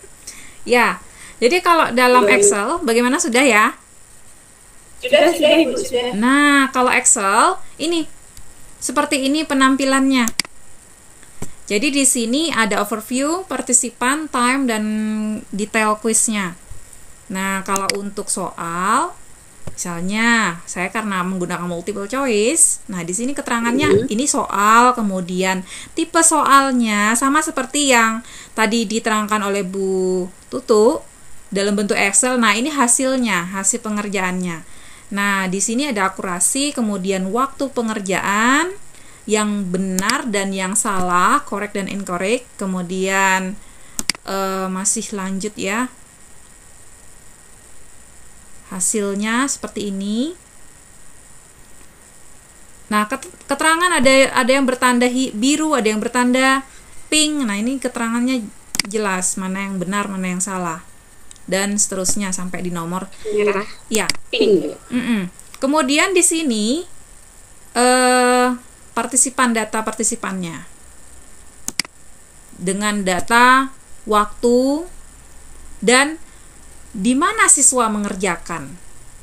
ya. Jadi kalau dalam Excel bagaimana sudah ya?
Sudah, sudah Ibu, sudah.
Nah, kalau Excel ini seperti ini penampilannya. Jadi di sini ada overview, partisipan, time dan detail quiznya. Nah, kalau untuk soal Misalnya, saya karena menggunakan multiple choice, nah di sini keterangannya ini soal, kemudian tipe soalnya sama seperti yang tadi diterangkan oleh Bu Tutu dalam bentuk Excel. Nah, ini hasilnya, hasil pengerjaannya. Nah, di sini ada akurasi, kemudian waktu pengerjaan yang benar dan yang salah, correct dan incorrect, kemudian uh, masih lanjut ya hasilnya seperti ini. Nah keterangan ada ada yang bertanda biru ada yang bertanda pink. Nah ini keterangannya jelas mana yang benar mana yang salah. Dan seterusnya sampai di nomor
merah.
Ya.
Pink.
Mm-mm. Kemudian di sini eh partisipan data partisipannya. Dengan data waktu dan di mana siswa mengerjakan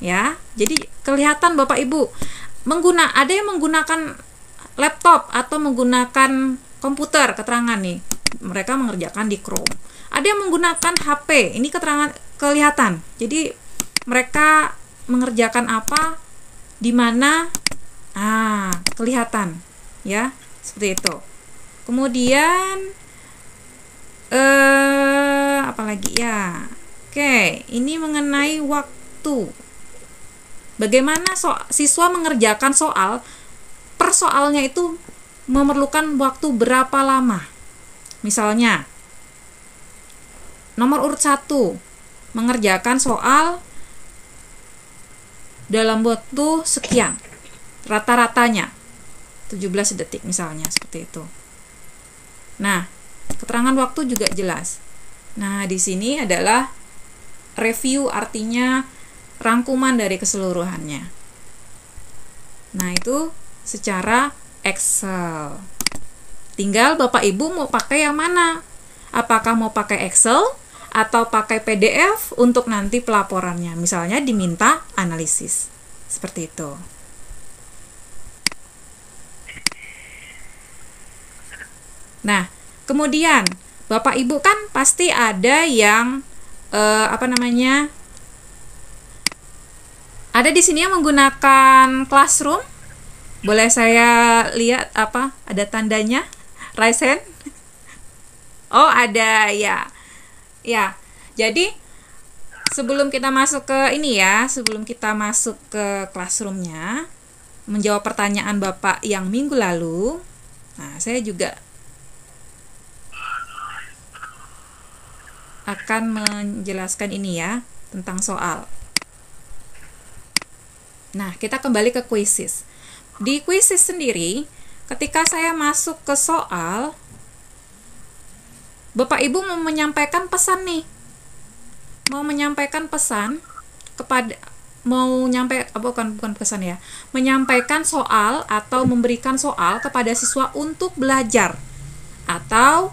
ya. Jadi kelihatan Bapak Ibu mengguna ada yang menggunakan laptop atau menggunakan komputer keterangan nih. Mereka mengerjakan di Chrome. Ada yang menggunakan HP. Ini keterangan kelihatan. Jadi mereka mengerjakan apa di mana ah kelihatan ya seperti itu kemudian eh apalagi ya oke ini mengenai waktu. Bagaimana so siswa mengerjakan soal per soalnya itu memerlukan waktu berapa lama? Misalnya nomor urut satu mengerjakan soal dalam waktu sekian rata-ratanya 17 detik misalnya seperti itu. Nah keterangan waktu juga jelas. Nah di sini adalah review artinya rangkuman dari keseluruhannya nah itu secara Excel tinggal Bapak Ibu mau pakai yang mana apakah mau pakai Excel atau pakai PDF untuk nanti pelaporannya. Misalnya diminta analisis. Seperti itu. Nah, kemudian Bapak Ibu kan pasti ada yang eh, apa namanya? Ada di sini yang menggunakan classroom. Boleh saya lihat apa? Ada tandanya? Raise hand. Oh, ada ya. Ya, jadi sebelum kita masuk ke ini ya, sebelum kita masuk ke classroomnya, menjawab pertanyaan Bapak yang minggu lalu, nah saya juga akan menjelaskan ini ya, tentang soal. Nah, kita kembali ke quizzes. Di quizzes sendiri, ketika saya masuk ke soal, Bapak Ibu mau menyampaikan pesan nih. Mau menyampaikan pesan kepada mau nyampe apa bukan bukan pesan ya. Menyampaikan soal atau memberikan soal kepada siswa untuk belajar atau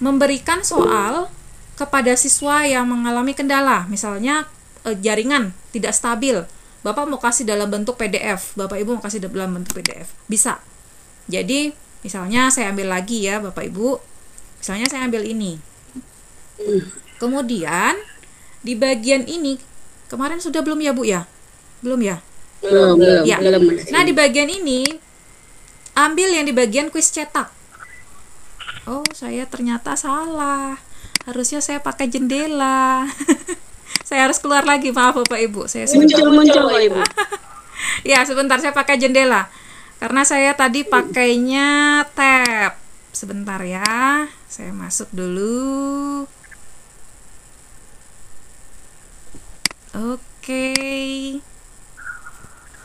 memberikan soal kepada siswa yang mengalami kendala, misalnya eh, jaringan tidak stabil. Bapak mau kasih dalam bentuk PDF, Bapak Ibu mau kasih dalam bentuk PDF. Bisa. Jadi, misalnya saya ambil lagi ya, Bapak Ibu Misalnya saya ambil ini. Kemudian di bagian ini kemarin sudah belum ya Bu ya? Belum ya?
belum belum
Ya.
belum
Nah, di bagian ini ambil yang di bagian kuis cetak. Oh, saya ternyata salah. Harusnya saya pakai jendela. saya harus keluar lagi, maaf Bapak Ibu. Saya
muncul muncul kok ibu
Ya, sebentar saya pakai jendela. Karena saya tadi pakainya tab. Sebentar ya. Saya masuk dulu. Oke.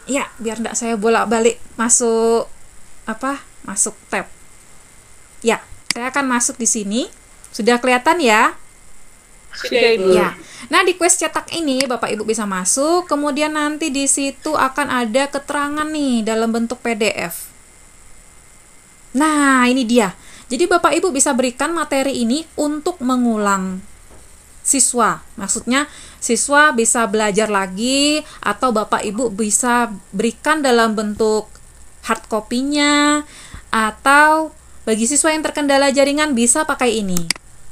Ya, biar enggak saya bolak-balik masuk apa? Masuk tab. Ya, saya akan masuk di sini. Sudah kelihatan ya?
sudah ibu
Ya. Nah, di quest cetak ini Bapak Ibu bisa masuk, kemudian nanti di situ akan ada keterangan nih dalam bentuk PDF. Nah, ini dia. Jadi Bapak Ibu bisa berikan materi ini untuk mengulang siswa. Maksudnya siswa bisa belajar lagi atau Bapak Ibu bisa berikan dalam bentuk hard copy-nya atau bagi siswa yang terkendala jaringan bisa pakai ini.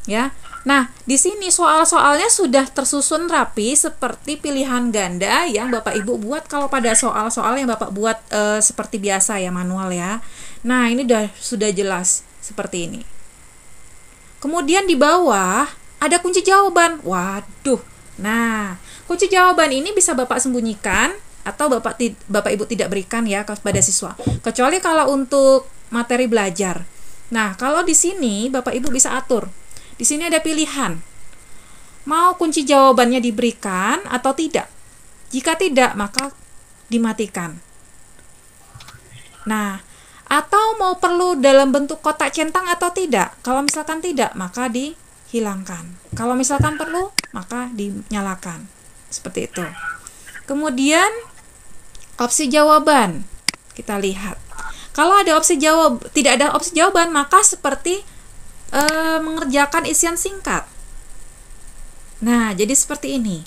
Ya. Nah, di sini soal-soalnya sudah tersusun rapi seperti pilihan ganda yang Bapak Ibu buat kalau pada soal-soal yang Bapak buat eh, seperti biasa ya manual ya. Nah, ini udah sudah jelas seperti ini. Kemudian di bawah ada kunci jawaban. Waduh. Nah, kunci jawaban ini bisa Bapak sembunyikan atau Bapak Bapak Ibu tidak berikan ya kepada siswa. Kecuali kalau untuk materi belajar. Nah, kalau di sini Bapak Ibu bisa atur. Di sini ada pilihan. Mau kunci jawabannya diberikan atau tidak? Jika tidak, maka dimatikan. Nah, atau mau perlu dalam bentuk kotak centang atau tidak? Kalau misalkan tidak, maka dihilangkan. Kalau misalkan perlu, maka dinyalakan seperti itu kemudian opsi jawaban kita lihat kalau ada opsi jawab tidak ada opsi jawaban maka seperti eh, mengerjakan isian singkat. Nah jadi seperti ini.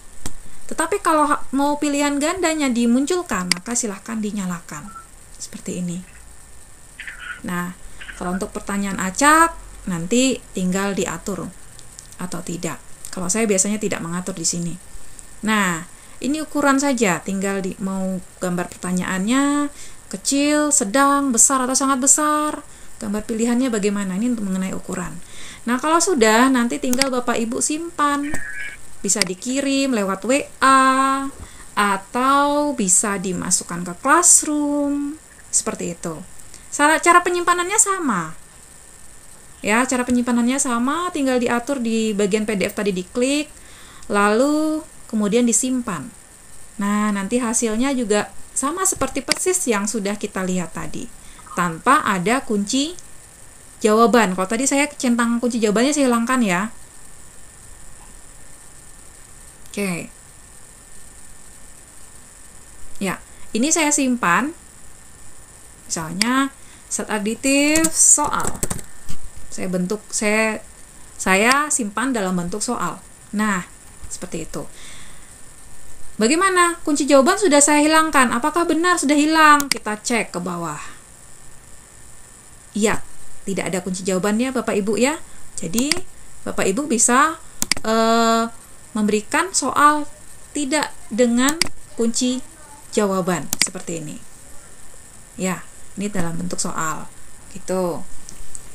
Tetapi kalau mau pilihan gandanya dimunculkan maka silahkan dinyalakan. Seperti ini. Nah kalau untuk pertanyaan acak nanti tinggal diatur atau tidak. Kalau saya biasanya tidak mengatur di sini. Nah ini ukuran saja. Tinggal di mau gambar pertanyaannya kecil, sedang, besar atau sangat besar. Gambar pilihannya bagaimana? Ini untuk mengenai ukuran. Nah, kalau sudah nanti tinggal Bapak Ibu simpan. Bisa dikirim lewat WA atau bisa dimasukkan ke classroom. Seperti itu. Cara penyimpanannya sama. Ya, cara penyimpanannya sama, tinggal diatur di bagian PDF tadi diklik, lalu kemudian disimpan. Nah, nanti hasilnya juga sama seperti persis yang sudah kita lihat tadi, tanpa ada kunci jawaban. Kalau tadi saya centang kunci jawabannya saya hilangkan ya. Oke. Ya, ini saya simpan. Misalnya set aditif soal. Saya bentuk saya saya simpan dalam bentuk soal. Nah, seperti itu. Bagaimana? Kunci jawaban sudah saya hilangkan. Apakah benar sudah hilang? Kita cek ke bawah. Iya, tidak ada kunci jawabannya Bapak Ibu ya. Jadi, Bapak Ibu bisa eh, memberikan soal tidak dengan kunci jawaban seperti ini. Ya, ini dalam bentuk soal. Gitu.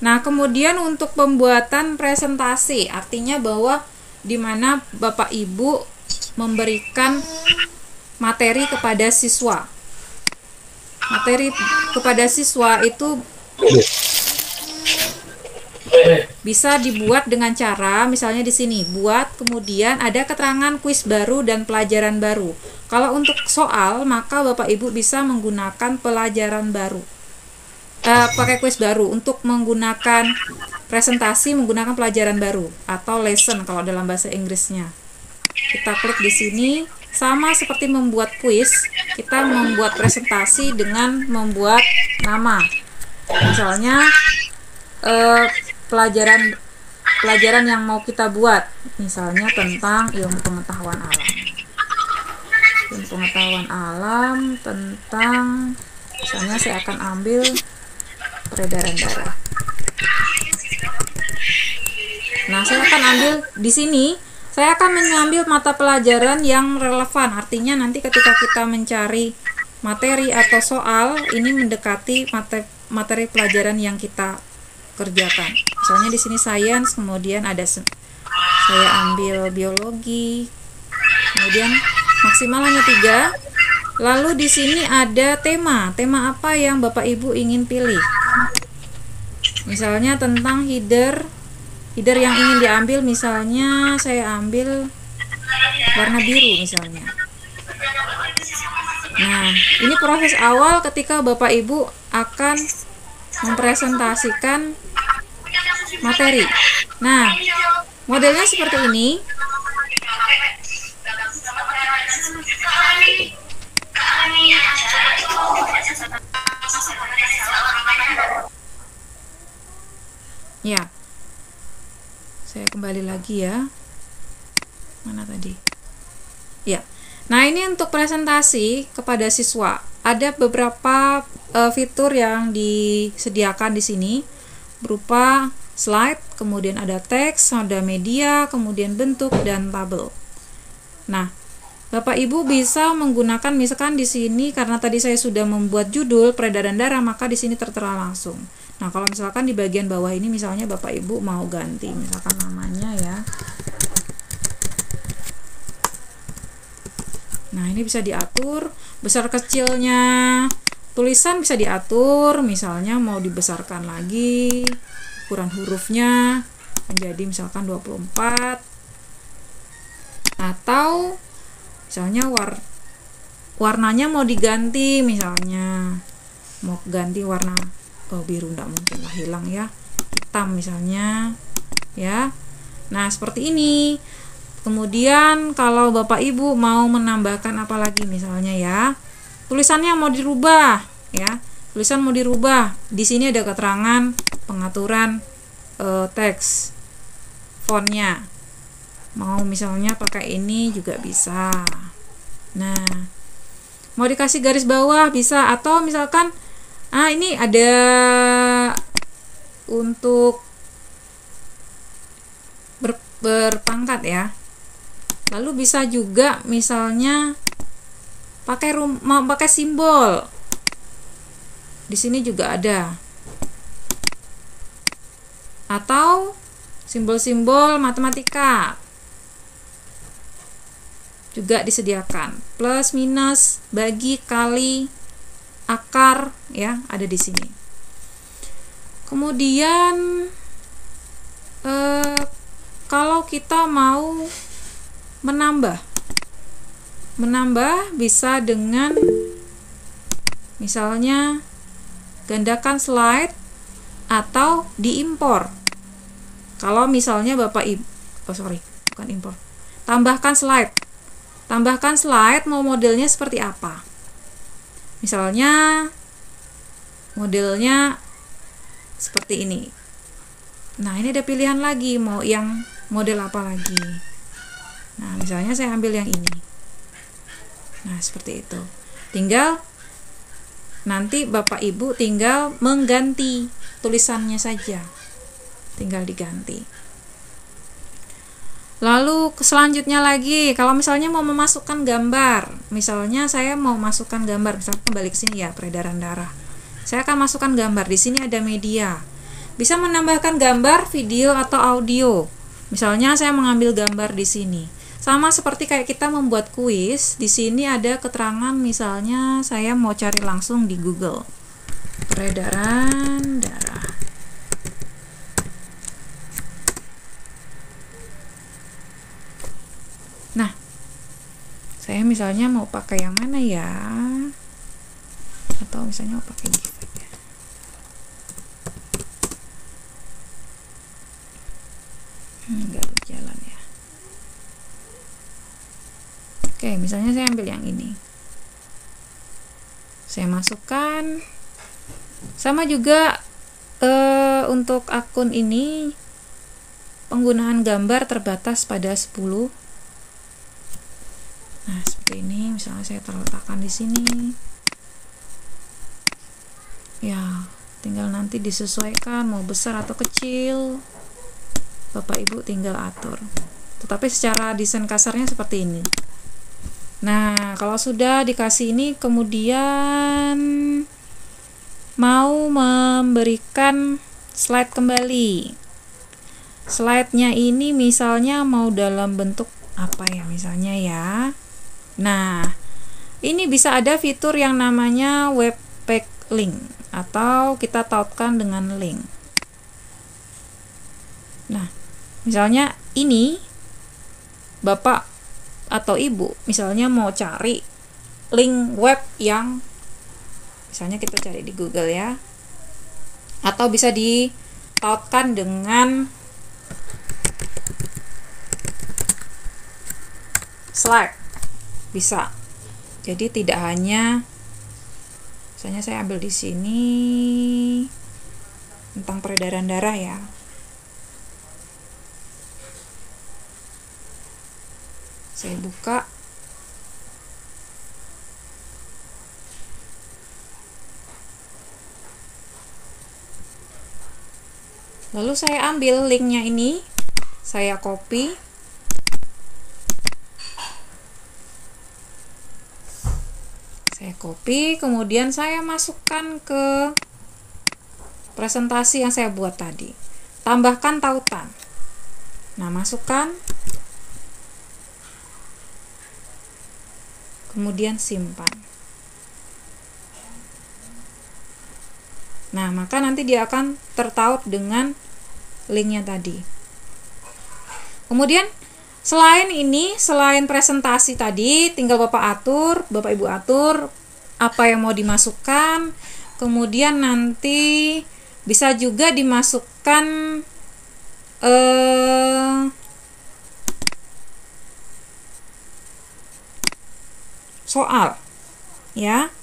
Nah, kemudian untuk pembuatan presentasi, artinya bahwa di mana Bapak Ibu memberikan materi kepada siswa. Materi kepada siswa itu bisa dibuat dengan cara misalnya di sini buat kemudian ada keterangan kuis baru dan pelajaran baru. Kalau untuk soal maka Bapak Ibu bisa menggunakan pelajaran baru. Eh, pakai kuis baru untuk menggunakan presentasi menggunakan pelajaran baru atau lesson kalau dalam bahasa Inggrisnya kita klik di sini. Sama seperti membuat kuis kita membuat presentasi dengan membuat nama. Misalnya eh, pelajaran pelajaran yang mau kita buat. Misalnya tentang ilmu pengetahuan alam. Ilmu pengetahuan alam tentang misalnya saya akan ambil peredaran darah. Nah saya akan ambil di sini saya akan mengambil mata pelajaran yang relevan. Artinya nanti ketika kita mencari materi atau soal ini mendekati materi, materi pelajaran yang kita kerjakan. Misalnya di sini sains, kemudian ada saya ambil biologi. Kemudian maksimal hanya tiga. Lalu di sini ada tema. Tema apa yang Bapak Ibu ingin pilih? Misalnya tentang header Header yang ingin diambil misalnya saya ambil warna biru misalnya. Nah, ini proses awal ketika Bapak Ibu akan mempresentasikan materi. Nah, modelnya seperti ini. Ya, kembali lagi ya. Mana tadi? Ya. Nah ini untuk presentasi kepada siswa. Ada beberapa uh, fitur yang disediakan di sini. Berupa slide kemudian ada teks ada media kemudian bentuk dan tabel. Nah Bapak Ibu bisa menggunakan misalkan di sini karena tadi saya sudah membuat judul peredaran darah maka di sini tertera langsung. Nah, kalau misalkan di bagian bawah ini misalnya Bapak Ibu mau ganti misalkan namanya ya. Nah, ini bisa diatur besar kecilnya. Tulisan bisa diatur, misalnya mau dibesarkan lagi ukuran hurufnya menjadi misalkan 24 atau misalnya war warnanya mau diganti misalnya mau ganti warna oh biru enggak mungkin lah hilang ya. Hitam misalnya ya. Nah seperti ini. Kemudian kalau bapak ibu mau menambahkan apa lagi misalnya ya. Tulisannya mau dirubah ya. Tulisan mau dirubah. Di sini ada keterangan pengaturan e, teks fontnya. Mau misalnya pakai ini juga bisa. Nah mau dikasih garis bawah bisa atau misalkan ah ini ada untuk ber, berpangkat ya. Lalu bisa juga misalnya pakai rum mau pakai simbol. Di sini juga ada. Atau simbol-simbol matematika. Juga disediakan. Plus minus bagi kali akar ya ada di sini. Kemudian eh, kalau kita mau menambah menambah bisa dengan misalnya gandakan slide atau diimpor. Kalau misalnya bapak ibu oh sorry bukan impor. Tambahkan slide. Tambahkan slide mau modelnya seperti apa misalnya modelnya seperti ini. Nah ini ada pilihan lagi mau yang model apa lagi. Nah misalnya saya ambil yang ini. Nah seperti itu. Tinggal nanti bapak ibu tinggal mengganti tulisannya saja. Tinggal diganti Lalu selanjutnya lagi, kalau misalnya mau memasukkan gambar, misalnya saya mau masukkan gambar, misalnya kembali ke sini ya, peredaran darah. Saya akan masukkan gambar. Di sini ada media. Bisa menambahkan gambar, video atau audio. Misalnya saya mengambil gambar di sini. Sama seperti kayak kita membuat kuis, di sini ada keterangan misalnya saya mau cari langsung di Google. Peredaran darah. Nah, saya misalnya mau pakai yang mana ya? Atau misalnya mau pakai GIF aja. Hmm, berjalan ya. Oke, misalnya saya ambil yang ini. Saya masukkan. Sama juga eh, untuk akun ini penggunaan gambar terbatas pada 10 nah seperti ini misalnya saya terletakkan di sini. Ya tinggal nanti disesuaikan mau besar atau kecil. Bapak ibu tinggal atur. Tetapi secara desain kasarnya seperti ini. Nah kalau sudah dikasih ini kemudian mau memberikan slide kembali. Slide-nya ini misalnya mau dalam bentuk apa ya? Misalnya ya Nah, ini bisa ada fitur yang namanya webpack link atau kita tautkan dengan link. Nah, misalnya ini Bapak atau Ibu misalnya mau cari link web yang misalnya kita cari di Google ya. Atau bisa ditautkan dengan Slack bisa. Jadi tidak hanya misalnya saya ambil di sini tentang peredaran darah ya. Saya buka. Lalu saya ambil linknya ini. Saya copy saya copy kemudian saya masukkan ke presentasi yang saya buat tadi. Tambahkan tautan. Nah masukkan. Kemudian simpan. Nah maka nanti dia akan tertaut dengan linknya tadi. Kemudian Selain ini, selain presentasi tadi, tinggal Bapak atur, Bapak Ibu atur apa yang mau dimasukkan. Kemudian nanti bisa juga dimasukkan eh soal. Ya.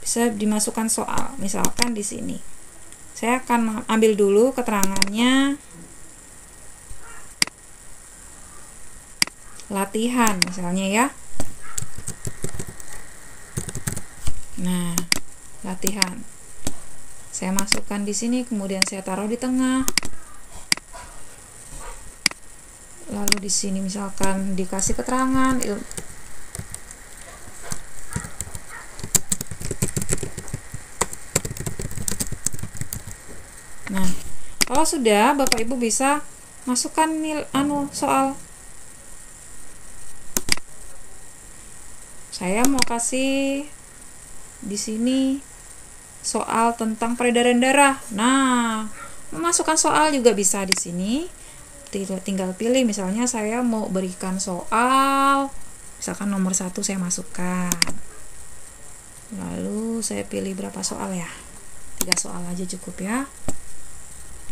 Bisa dimasukkan soal, misalkan di sini. Saya akan ambil dulu keterangannya. Latihan misalnya ya. Nah, latihan. Saya masukkan di sini, kemudian saya taruh di tengah. Lalu di sini misalkan dikasih keterangan Nah, kalau sudah Bapak Ibu bisa masukkan nil anu soal saya mau kasih di sini soal tentang peredaran darah. Nah, memasukkan soal juga bisa di sini. Tinggal pilih misalnya saya mau berikan soal misalkan nomor satu saya masukkan. Lalu saya pilih berapa soal ya? Tiga soal aja cukup ya.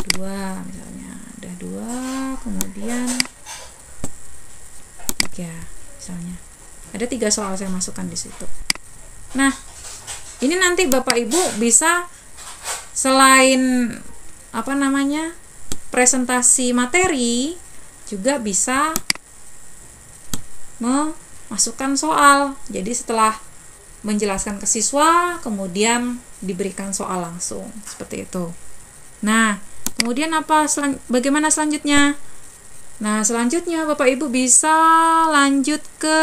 Dua misalnya. Ada dua kemudian tiga misalnya ada tiga soal saya masukkan di situ. Nah ini nanti bapak ibu bisa selain apa namanya presentasi materi juga bisa memasukkan soal. Jadi setelah menjelaskan ke siswa kemudian diberikan soal langsung. Seperti itu. Nah kemudian apa selan bagaimana selanjutnya? Nah selanjutnya bapak ibu bisa lanjut ke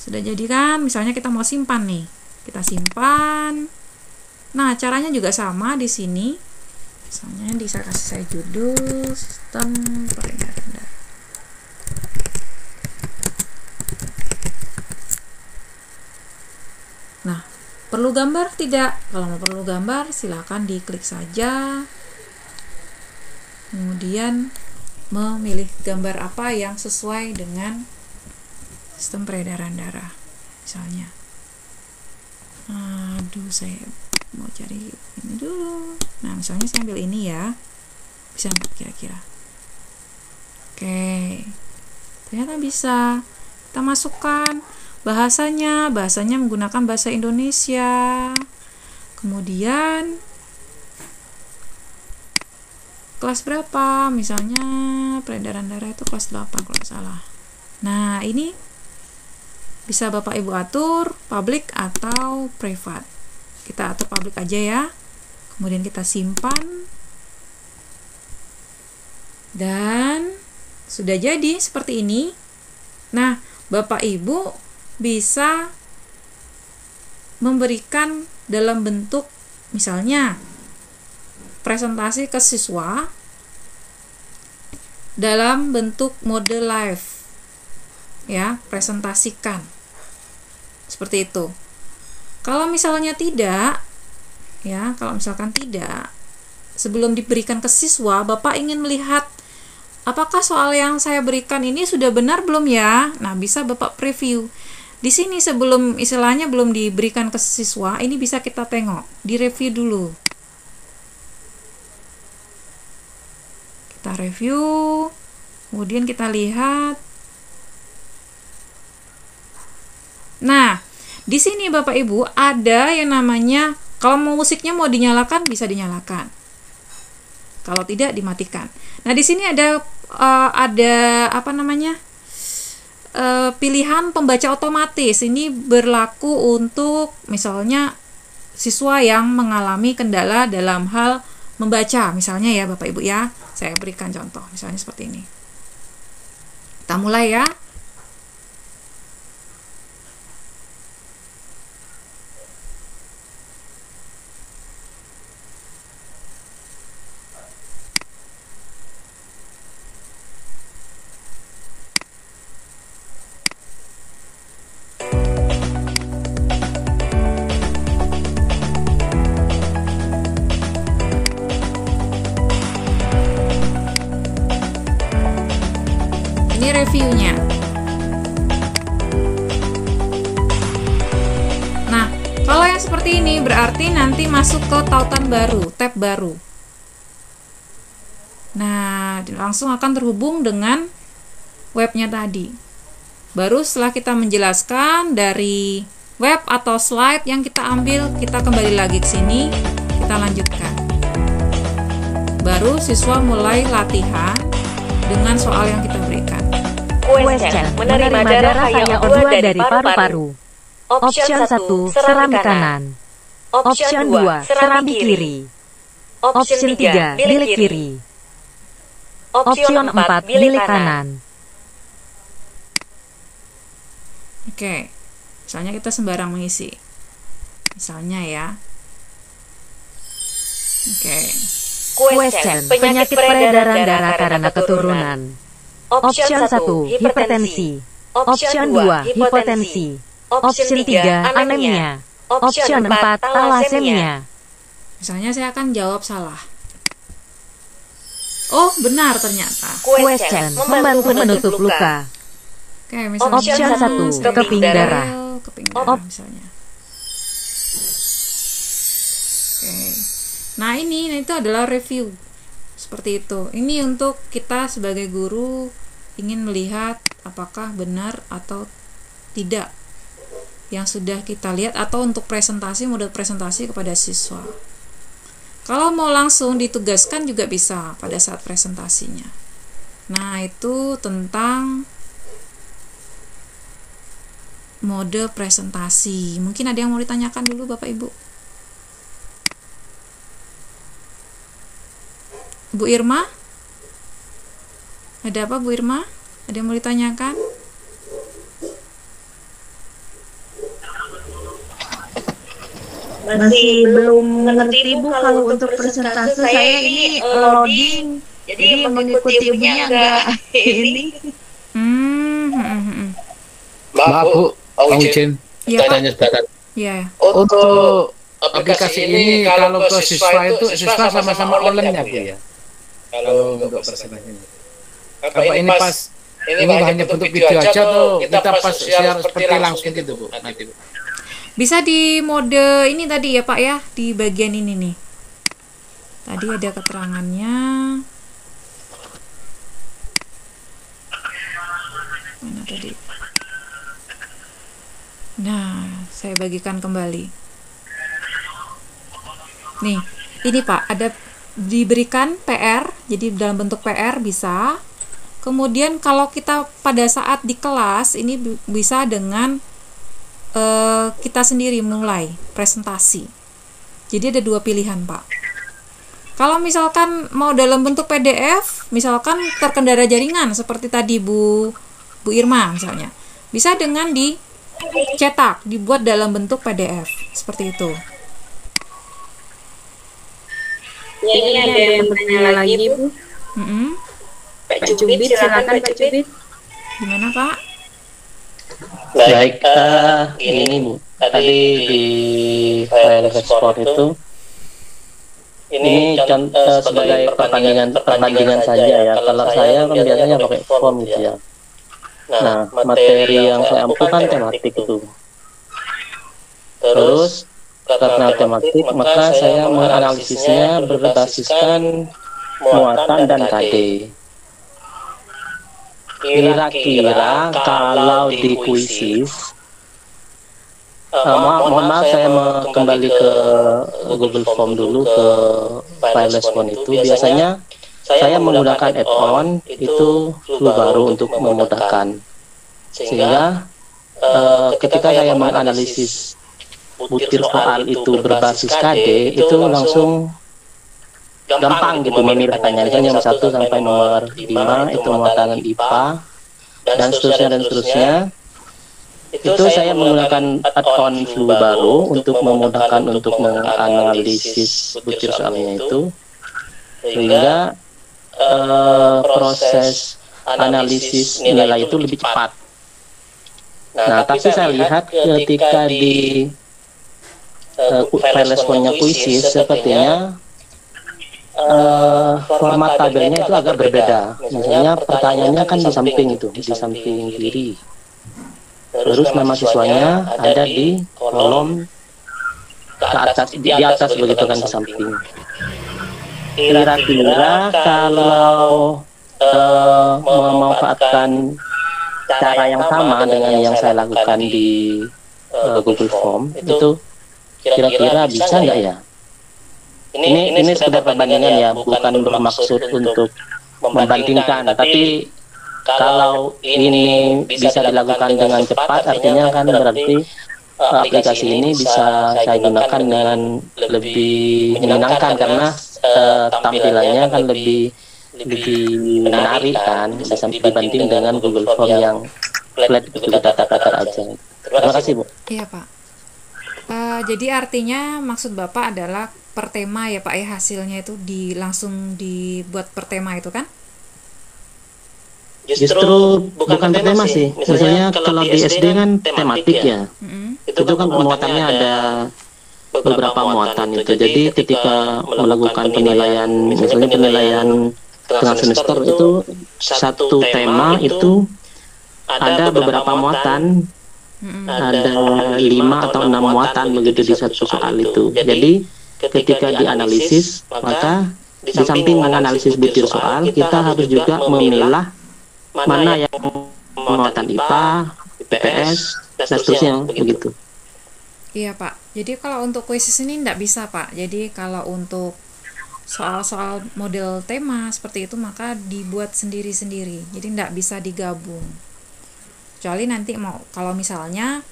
sudah jadi kan? Misalnya kita mau simpan nih. Kita simpan. Nah caranya juga sama di sini. Misalnya di saya kasih saya judul sistem darah nah perlu gambar tidak? Kalau mau perlu gambar silahkan diklik saja. Kemudian memilih gambar apa yang sesuai dengan sistem peredaran darah misalnya. Aduh saya mau cari ini dulu. Nah misalnya saya ambil ini ya. Bisa nggak kira-kira? Oke. Ternyata bisa. Kita masukkan bahasanya. Bahasanya menggunakan bahasa Indonesia. Kemudian kelas berapa? Misalnya peredaran darah itu kelas 8 kalau salah. Nah ini bisa Bapak Ibu atur public atau private. Kita atur public aja ya. Kemudian kita simpan. Dan sudah jadi seperti ini. Nah, Bapak Ibu bisa memberikan dalam bentuk misalnya presentasi ke siswa dalam bentuk model live ya presentasikan seperti itu. Kalau misalnya tidak, ya, kalau misalkan tidak, sebelum diberikan ke siswa, Bapak ingin melihat apakah soal yang saya berikan ini sudah benar belum ya? Nah, bisa Bapak preview. Di sini sebelum istilahnya belum diberikan ke siswa, ini bisa kita tengok, direview dulu. Kita review, kemudian kita lihat Nah, di sini Bapak Ibu ada yang namanya kalau mau musiknya mau dinyalakan bisa dinyalakan. Kalau tidak dimatikan. Nah, di sini ada uh, ada apa namanya? Uh, pilihan pembaca otomatis. Ini berlaku untuk misalnya siswa yang mengalami kendala dalam hal membaca, misalnya ya Bapak Ibu ya. Saya berikan contoh, misalnya seperti ini. Kita mulai ya. Baru. Nah, langsung akan terhubung dengan webnya tadi. Baru setelah kita menjelaskan dari web atau slide yang kita ambil, kita kembali lagi ke sini, kita lanjutkan. Baru siswa mulai latihan dengan soal yang kita berikan.
Question. Menerima darah hanya O2 dari paru-paru. Option 1, seram kanan. Option 2, seram kiri. Option 3, bilik kiri. Option 4, bilik kanan.
Oke, misalnya kita sembarang mengisi. Misalnya ya. Oke,
Question. Penyakit peredaran darah karena keturunan. Option 1, hipertensi. Option 2, hipotensi. Option 3, anemia. Option 4, talasemia.
Misalnya saya akan jawab salah. Oh, benar ternyata.
Question. Membantu menutup luka.
Oke, misalnya
Option 1, keping darah.
keping darah misalnya. Oke. Nah, ini nah itu adalah review. Seperti itu. Ini untuk kita sebagai guru ingin melihat apakah benar atau tidak yang sudah kita lihat atau untuk presentasi model presentasi kepada siswa. Kalau mau langsung ditugaskan juga bisa pada saat presentasinya. Nah, itu tentang mode presentasi. Mungkin ada yang mau ditanyakan dulu Bapak Ibu. Bu Irma? Ada apa Bu Irma? Ada yang mau ditanyakan?
Masih belum mengerti Bu kalau untuk presentase saya ini eh, loading. Jadi mengikuti ibunya enggak ini.
Hmm, hmm, hmm.
Maaf Bu, Kang Ucin.
Iya.
Tanya sebentar.
Iya, ya.
Untuk aplikasi ini kalau ke siswa itu siswa sama-sama online ya Bu ya? Kalau untuk presentasinya. Apa ini pas ini hanya bentuk video aja tuh kita pas siar seperti langsung gitu Bu nanti Bu.
Bisa di mode ini tadi ya Pak ya, di bagian ini nih. Tadi ada keterangannya. Mana tadi? Nah, saya bagikan kembali. Nih, ini Pak, ada diberikan PR, jadi dalam bentuk PR bisa. Kemudian kalau kita pada saat di kelas ini bi- bisa dengan eh, kita sendiri mulai presentasi. Jadi ada dua pilihan, Pak. Kalau misalkan mau dalam bentuk PDF, misalkan terkendala jaringan seperti tadi Bu Bu Irma misalnya, bisa dengan dicetak, dibuat dalam bentuk PDF seperti itu.
Ya, ini ada yang bertanya lagi Bu.
Mm-mm.
Pak Jubit, silakan Pak Jubit.
Gimana Pak?
Baik, eh, ini Bu, tadi di file export itu ini contoh eh, sebagai perbandingan perbandingan saja ya. Kalau saya kan biasanya pakai form gitu ya. Nah, materi yang saya ambil kan tematik itu. Terus karena tematik, maka saya menganalisisnya berbasiskan muatan dan KD. Kira-kira kalau di kuisis Eh, ma- mohon maaf saya kembali ke Google Form dulu ke file respon itu. Biasanya saya menggunakan add-on itu flu baru untuk memudahkan. Sehingga eh, ketika saya menganalisis butir soal itu berbasis KD itu langsung gampang gitu memindahkannya misalnya nomor 1 sampai nomor 5 itu muatan IPA dan seterusnya dan seterusnya. itu saya menggunakan add-on flu baru untuk memudahkan untuk menganalisis butir soalnya itu. sehingga eh, proses analisis nilai itu lebih cepat. Nah, tapi saya lihat ketika di eh, file responnya kuisis sepertinya eh, format tabelnya itu agak berbeda. Misalnya pertanyaannya kan di samping itu, di samping kiri. Terus nama siswanya ada di kolom ke atas di, di atas begitu kan di samping. Kira-kira kalau eh, memanfaatkan cara yang sama dengan yang saya lakukan di uh, Google Form itu kira-kira bisa nggak ya? Ini ini sekedar perbandingan ya, bukan bermaksud untuk membandingkan, tapi kalau ini bisa dilakukan dengan cepat, artinya kan berarti aplikasi ini bisa saya gunakan dengan lebih menyenangkan karena uh, tampilannya kan lebih lebih menarik kan bisa dibanding dengan Google Form yang flat itu datar-datar aja. Terima kasih Bu.
Iya Pak. Uh, jadi artinya maksud Bapak adalah per tema ya Pak ya hasilnya itu di langsung dibuat per tema itu kan?
Justru bukan, per tema sih. Misalnya, kalau di SD kan tematik ya. Mm-hmm. Itu kan muatannya ada beberapa muatan itu. Jadi ketika melakukan penilaian, misalnya penilaian tengah semester itu satu tema itu ada beberapa muatan ada lima atau enam muatan begitu di satu soal itu. Jadi ketika dianalisis maka di samping menganalisis butir soal kita harus juga memilah mana yang muatan IPA, IPS, dan seterusnya begitu.
Iya Pak. Jadi kalau untuk kuisis ini tidak bisa Pak. Jadi kalau untuk soal-soal model tema seperti itu maka dibuat sendiri-sendiri. Jadi tidak bisa digabung kecuali nanti mau kalau misalnya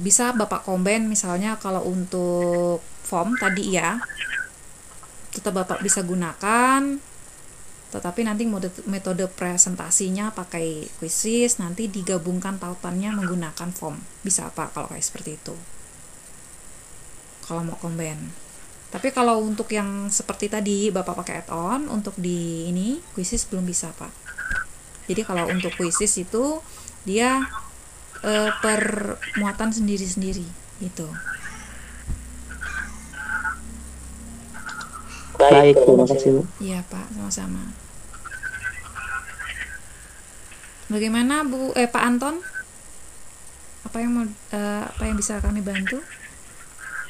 bisa bapak combine misalnya kalau untuk form tadi ya. Tetap bapak bisa gunakan tetapi nanti metode, presentasinya pakai quizzes nanti digabungkan tautannya menggunakan form. Bisa apa kalau kayak seperti itu. Kalau mau combine. Tapi kalau untuk yang seperti tadi bapak pakai add-on untuk di ini quizzes belum bisa pak. Jadi kalau untuk quizzes itu dia uh, per muatan sendiri-sendiri gitu.
Baik, terima kasih.
Iya Pak, sama-sama. Bagaimana Bu eh Pak Anton? Apa yang mau uh, apa yang bisa kami bantu?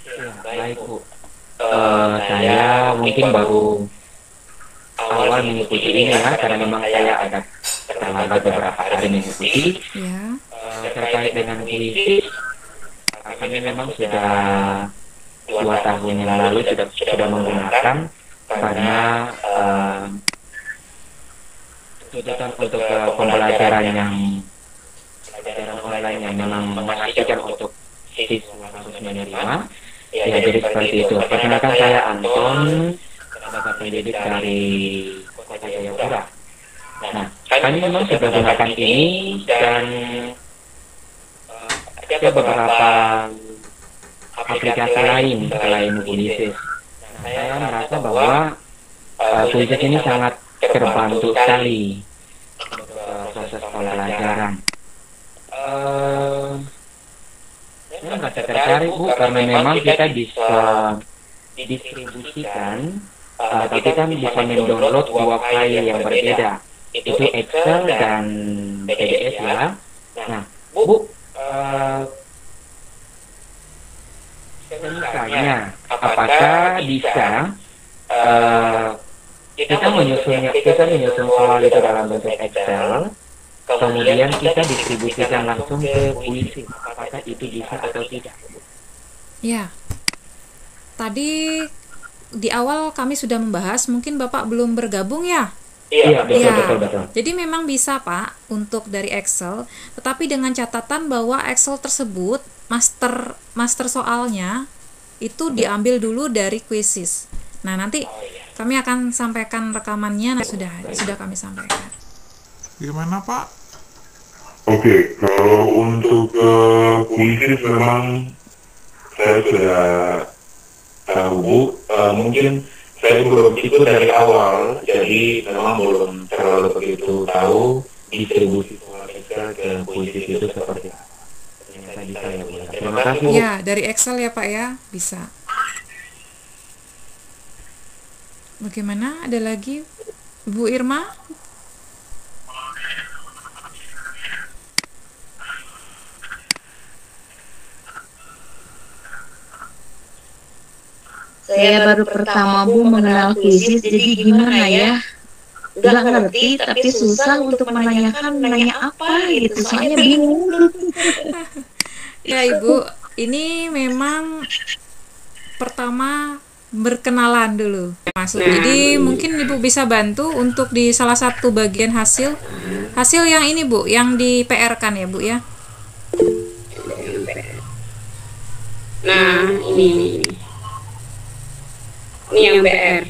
Ya, baik Bu. Uh, saya mungkin baru awal mengikuti ini ya karena memang saya ada terlambat beberapa hari mengikuti ya. uh, terkait dengan kuis kami memang sudah dua tahun yang lalu sudah sudah menggunakan karena uh, tuntutan untuk uh, pembelajaran yang pembelajaran online yang memang mengajarkan untuk siswa harus menerima ya jadi seperti itu. perkenalkan saya Anton sebagai pendidik dari Kota Jayapura. Nah, kami memang sudah gunakan ini dan uh, ada beberapa aplikasi lain selain Ulysses. Nah, saya merasa bahwa uh, ini sangat terbantu sekali. uh, proses pembelajaran. Uh, saya merasa tertarik Bu karena memang kita bisa didistribusikan uh, kita kan bisa mendownload dua file yang berbeda. itu Excel dan PDF ya. Nah, Bu, uh, misalnya, apakah bisa uh, kita menyusunnya, kita menyusun soal itu dalam bentuk Excel, kemudian kita distribusikan langsung ke puisi, apakah itu bisa atau tidak?
Ya, tadi di awal kami sudah membahas, mungkin Bapak belum bergabung ya?
Iya, iya, betul, ya. betul, betul.
Jadi memang bisa Pak untuk dari Excel, tetapi dengan catatan bahwa Excel tersebut master master soalnya itu diambil dulu dari quizzes. Nah nanti kami akan sampaikan rekamannya. Nah, sudah sudah kami sampaikan.
Gimana Pak? Oke, kalau untuk uh, quizzes memang saya sudah tahu. Uh, mungkin saya belum ikut dari awal, jadi memang belum terlalu begitu tahu distribusi pola ke puisi itu seperti apa. Ternyata bisa ya Bu. Terima kasih
Ya, dari Excel ya Pak ya, bisa. Bagaimana? Ada lagi Bu Irma?
Saya baru pertama Bu mengenal fisis, jadi gimana ya? udah ngerti tapi susah untuk menanyakan nanya apa gitu soalnya bingung
Ya Ibu, ini memang pertama berkenalan dulu masuk. Jadi mungkin Ibu bisa bantu untuk di salah satu bagian hasil hasil yang ini Bu, yang di PR kan ya Bu ya.
Nah, ini ini. Ini, yang BR.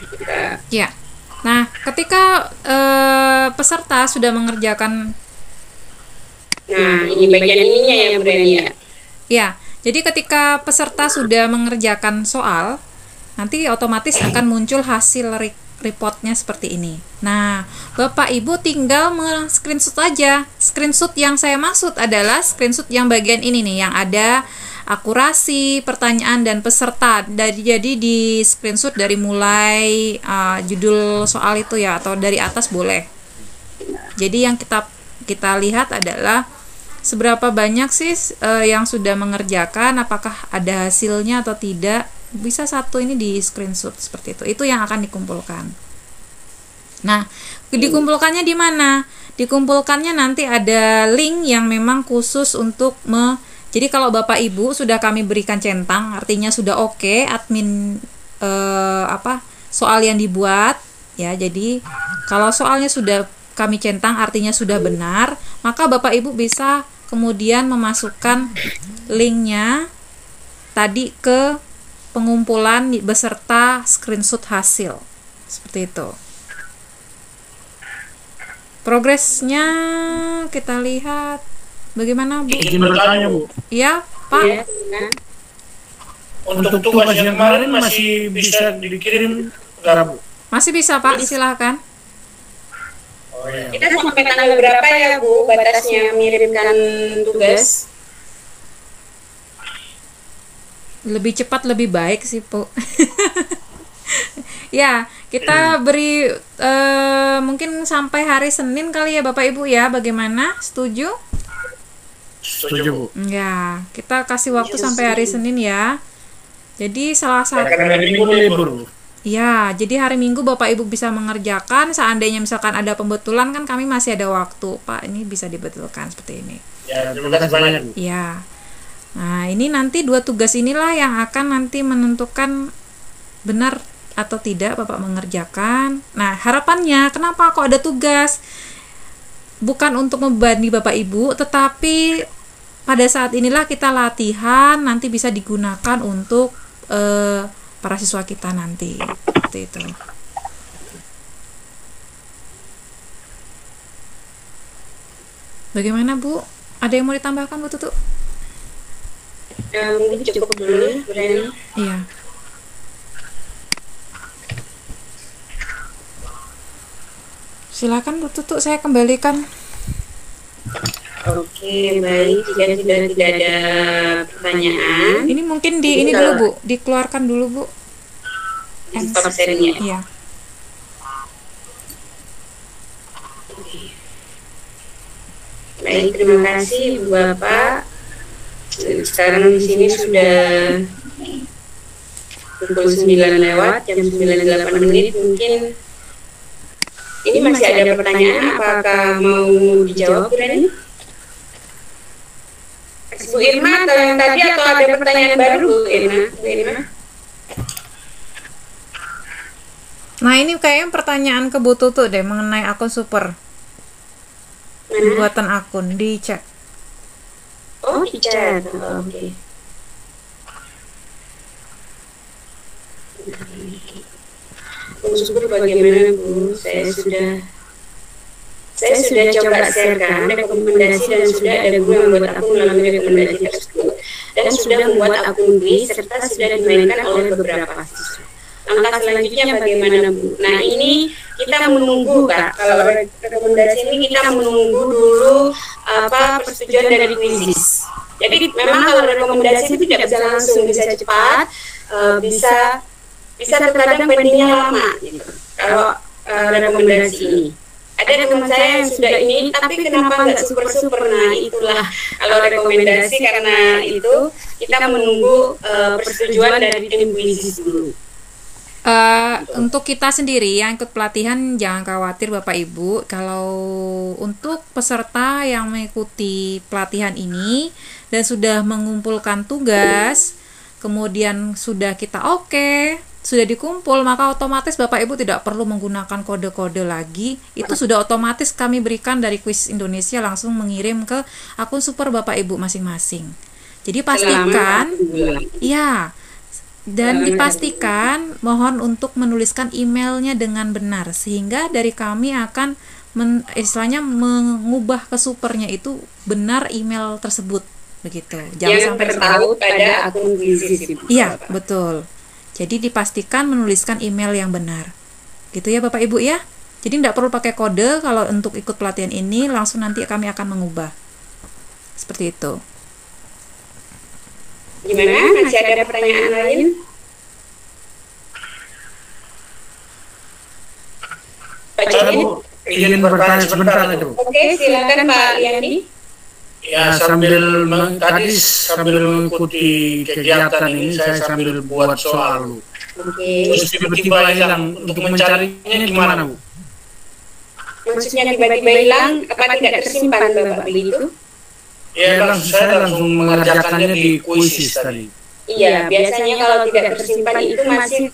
Kita
Ya. Nah, ketika eh, peserta sudah mengerjakan
Nah, ini bagian ininya ya, Bu Reni ya.
Ya, jadi ketika peserta sudah mengerjakan soal, nanti otomatis akan muncul hasil reportnya seperti ini. Nah, Bapak Ibu tinggal screenshot aja. Screenshot yang saya maksud adalah screenshot yang bagian ini nih, yang ada akurasi, pertanyaan dan peserta. Dari jadi di screenshot dari mulai uh, judul soal itu ya, atau dari atas boleh. Jadi yang kita kita lihat adalah seberapa banyak sih eh, yang sudah mengerjakan, apakah ada hasilnya atau tidak. Bisa satu ini di screenshot seperti itu. Itu yang akan dikumpulkan. Nah, dikumpulkannya di mana? Dikumpulkannya nanti ada link yang memang khusus untuk me Jadi kalau Bapak Ibu sudah kami berikan centang, artinya sudah oke admin eh, apa soal yang dibuat ya. Jadi kalau soalnya sudah kami centang artinya sudah benar, maka Bapak Ibu bisa kemudian memasukkan linknya tadi ke pengumpulan beserta screenshot hasil. Seperti itu. Progresnya kita lihat bagaimana Bu?
Izin bertanya Bu,
Iya, Pak.
Ya,
untuk tugas yang kemarin masih bisa dikirim nggak Bu?
Masih bisa Pak, silahkan.
Oh iya.
Kita sampai tanggal berapa ya, Bu, batasnya mengirimkan tugas?
lebih cepat lebih baik sih bu ya kita beri eh, mungkin sampai hari Senin kali ya bapak ibu ya bagaimana setuju
Setuju Bu.
ya kita kasih waktu sampai hari Senin ya jadi salah satu
Karena hari Minggu libur Bu.
Ya jadi hari Minggu bapak ibu bisa mengerjakan seandainya misalkan ada pembetulan kan kami masih ada waktu pak ini bisa dibetulkan seperti ini
Ya, terima kasih banyak Bu.
Ya. Nah, ini nanti dua tugas inilah yang akan nanti menentukan benar atau tidak Bapak mengerjakan. Nah, harapannya kenapa kok ada tugas? Bukan untuk membebani Bapak Ibu, tetapi pada saat inilah kita latihan nanti bisa digunakan untuk eh, para siswa kita nanti. Seperti itu. Bagaimana Bu? Ada yang mau ditambahkan Bu Tutu?
Ya, mungkin cukup dulu ya.
Iya. Silakan Bu Tutu, saya kembalikan.
Oke, baik. Jika sudah tidak ada pertanyaan,
Ini mungkin di ini dulu Bu, dikeluarkan dulu Bu.
stop sharingnya.
Iya.
Baik, terima kasih Bu Bapak. Sekarang di sini sudah pukul 9 lewat, jam 98 menit mungkin ini masih ada pertanyaan apakah mau dijawab Bu Reni? Bu Irma atau yang tadi atau ada pertanyaan baru Bu Irma? Bu Irma?
Nah, ini kayaknya pertanyaan ke Bu Tutu deh mengenai akun super.
Mana?
Pembuatan akun di chat.
Oh, di chat. Oh, Oke. Bu Syukur bagaimana Bu? Saya sudah saya sudah coba sharekan rekomendasi dan sudah ada guru yang membuat akun melalui rekomendasi tersebut dan sudah membuat akun BRI serta sudah dimainkan oleh beberapa siswa. Langkah selanjutnya bagaimana Bu? Nah ini kita menunggu Kak. Kalau re- rekomendasi ini kita menunggu dulu apa persetujuan dari kuisis. Jadi memang kalau rekomendasi itu tidak bisa langsung bisa cepat, eh, bisa bisa terkadang pendingnya lama gitu. Kalau eh, rekomendasi ini. Ada teman saya yang sudah ini, tapi kenapa nggak super super? Nah itulah kalau rekomendasi karena itu kita menunggu eh, persetujuan dari tim kuisis dulu.
Eh, untuk kita sendiri yang ikut pelatihan jangan khawatir Bapak Ibu kalau untuk peserta yang mengikuti pelatihan ini dan sudah mengumpulkan tugas kemudian sudah kita oke sudah dikumpul maka otomatis Bapak Ibu tidak perlu menggunakan kode-kode lagi. Itu sudah otomatis kami berikan dari Quiz Indonesia langsung mengirim ke akun super Bapak Ibu masing-masing. Jadi pastikan ya dan dipastikan mohon untuk menuliskan emailnya dengan benar sehingga dari kami akan men, istilahnya mengubah ke supernya itu benar email tersebut. Begitu.
Yang tertaut pada akun Ibu.
iya betul jadi dipastikan menuliskan email yang benar gitu ya bapak ibu ya jadi tidak perlu pakai kode kalau untuk ikut pelatihan ini langsung nanti kami akan mengubah seperti itu
Gimana? Masih ada pertanyaan lain? Pak?
Bu, izin bertanya sebentar aja Bu.
Oke, silakan Pak Yani.
Ya sambil meng- tadi sambil mengikuti kegiatan ini saya sambil buat soal Bu.
Oke.
Terus tiba-tiba hilang untuk mencarinya gimana Bu?
Maksudnya tiba-tiba hilang, apa tidak tersimpan Bapak begitu?
Ya langsung saya langsung mengerjakannya di kuisis tadi.
Iya, biasanya kalau tidak tersimpan itu masih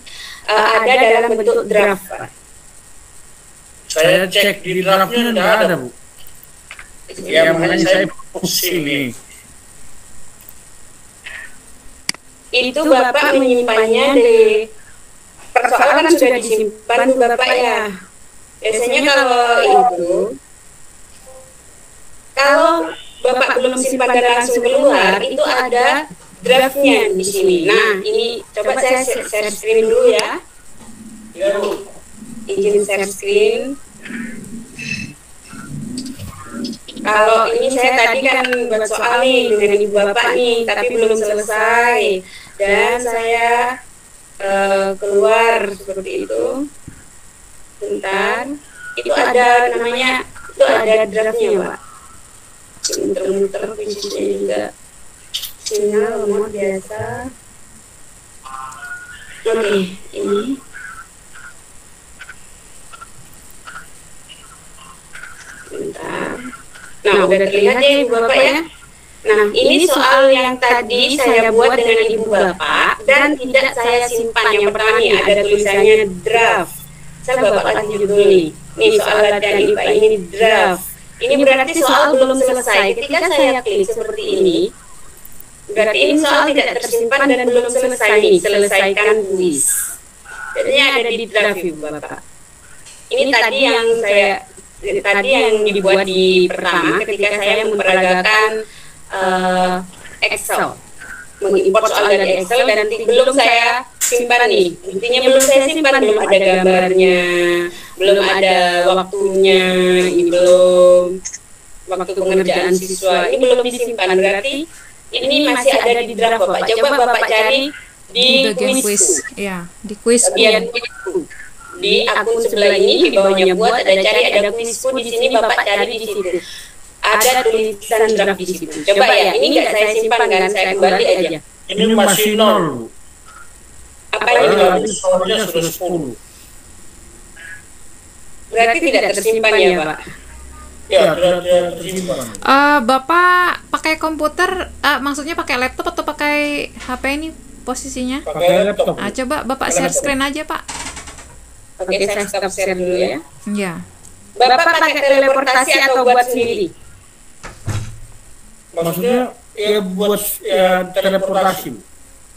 uh, ada dalam bentuk draft. Pak.
Saya cek di draftnya tidak ada Bu. Ya makanya saya pusing nih.
Itu Bapak menyimpannya di persoalan kan sudah disimpan Bapak ya. Biasanya kalau itu kalau Bapak belum simpan dan langsung keluar, itu ada draftnya di sini. Nah, ini coba saya share screen dulu ya. Izin share screen. Kalau ini saya tadi kan buat soal nih dengan ibu bapak nih, tapi belum selesai. dan saya eh, keluar seperti itu. Bentar, itu ada namanya itu ada draftnya pak. Muter-muter kuncinya juga. sinyal lemot biasa. Oke, ini. Bentar. Nah, udah terlihat ya Ibu Bapak ya. Nah, ini soal yang tadi saya buat dengan Ibu Bapak dan tidak saya simpan. Yang pertama nih ada tulisannya draft. Saya Bapak kasih judul nih. Nih soal latihan IPA ini draft. Ini berarti soal belum selesai. Ketika saya klik seperti ini, berarti ini soal tidak tersimpan dan belum selesai nih. Selesaikan kuis. Jadinya ada di draft Ibu Bapak. Ini tadi yang saya tadi yang dibuat di pertama ketika saya memperagakan eh, Excel. Mengimport soal dari Excel dan belum saya simpan nih. intinya belum saya simpan belum ada gambarnya belum ada waktunya ini belum waktu pengerjaan siswa ini belum disimpan. berarti ini masih ada di draft bapak. Coba bapak cari di,
di bagian
quiz
quiz. ya di quiz
bagian di akun sebelah ini di bawahnya buat ada cari ada kuisku di sini bapak cari di situ. ada tulisan draft di situ. coba ya ini nggak saya simpan kan saya kembali aja.
Ini masih nol
apa ini?
Tadi soalnya sudah 10.
berarti tidak tersimpan ya pak?
Ya, tidak tidak tersimpan.
Eh, Bapak pakai komputer, eh, maksudnya pakai laptop atau pakai HP ini posisinya?
Pakai laptop.
Ah, coba Bapak share screen aja, Pak.
Oke saya stop share dulu ya.
Ya.
bapak pakai teleportasi atau buat sendiri?
Maksudnya ya buat ya teleportasi. Bu.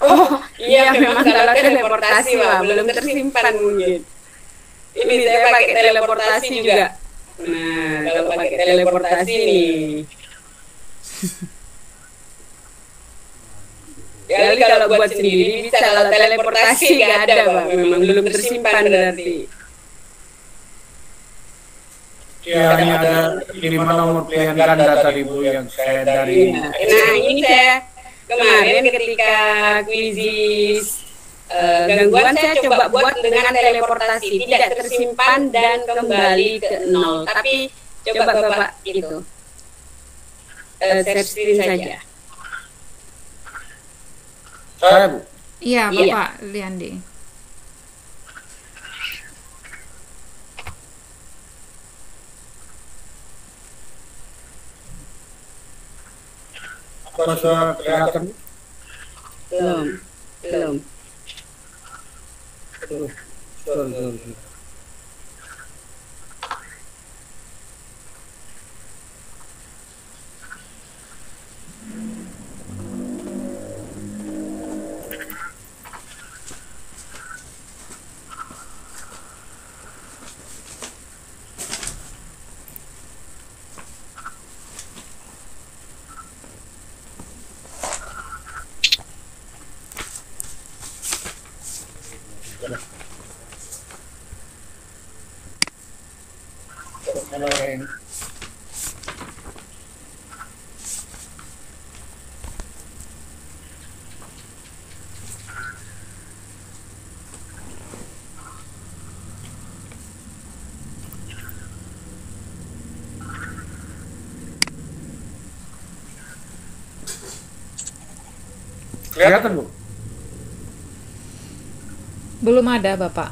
oh iya memang kalau teleportasi pak belum tersimpan mungkin. Ini saya pakai teleportasi juga. nah kalau pakai teleportasi nih Jadi kalau buat sendiri bisa kalau teleportasi nggak ada pak, memang belum tersimpan berarti.
Ya hanya ada lima nomor pilihan ganda tadi Bu yang saya dari
Nah ini saya kemarin ketika kuisis eh, gangguan saya coba buat dengan teleportasi tidak tersimpan dan kembali ke nol. Tapi coba bapak itu eh, share screen saja.
Saya Bu.
Iya, Bapak iya. Liandi.
Apa eh, kelihatan?
Belum. Belum.
Belum. Belum. Belum. Yang kelihatan bu?
Belum ada, Bapak.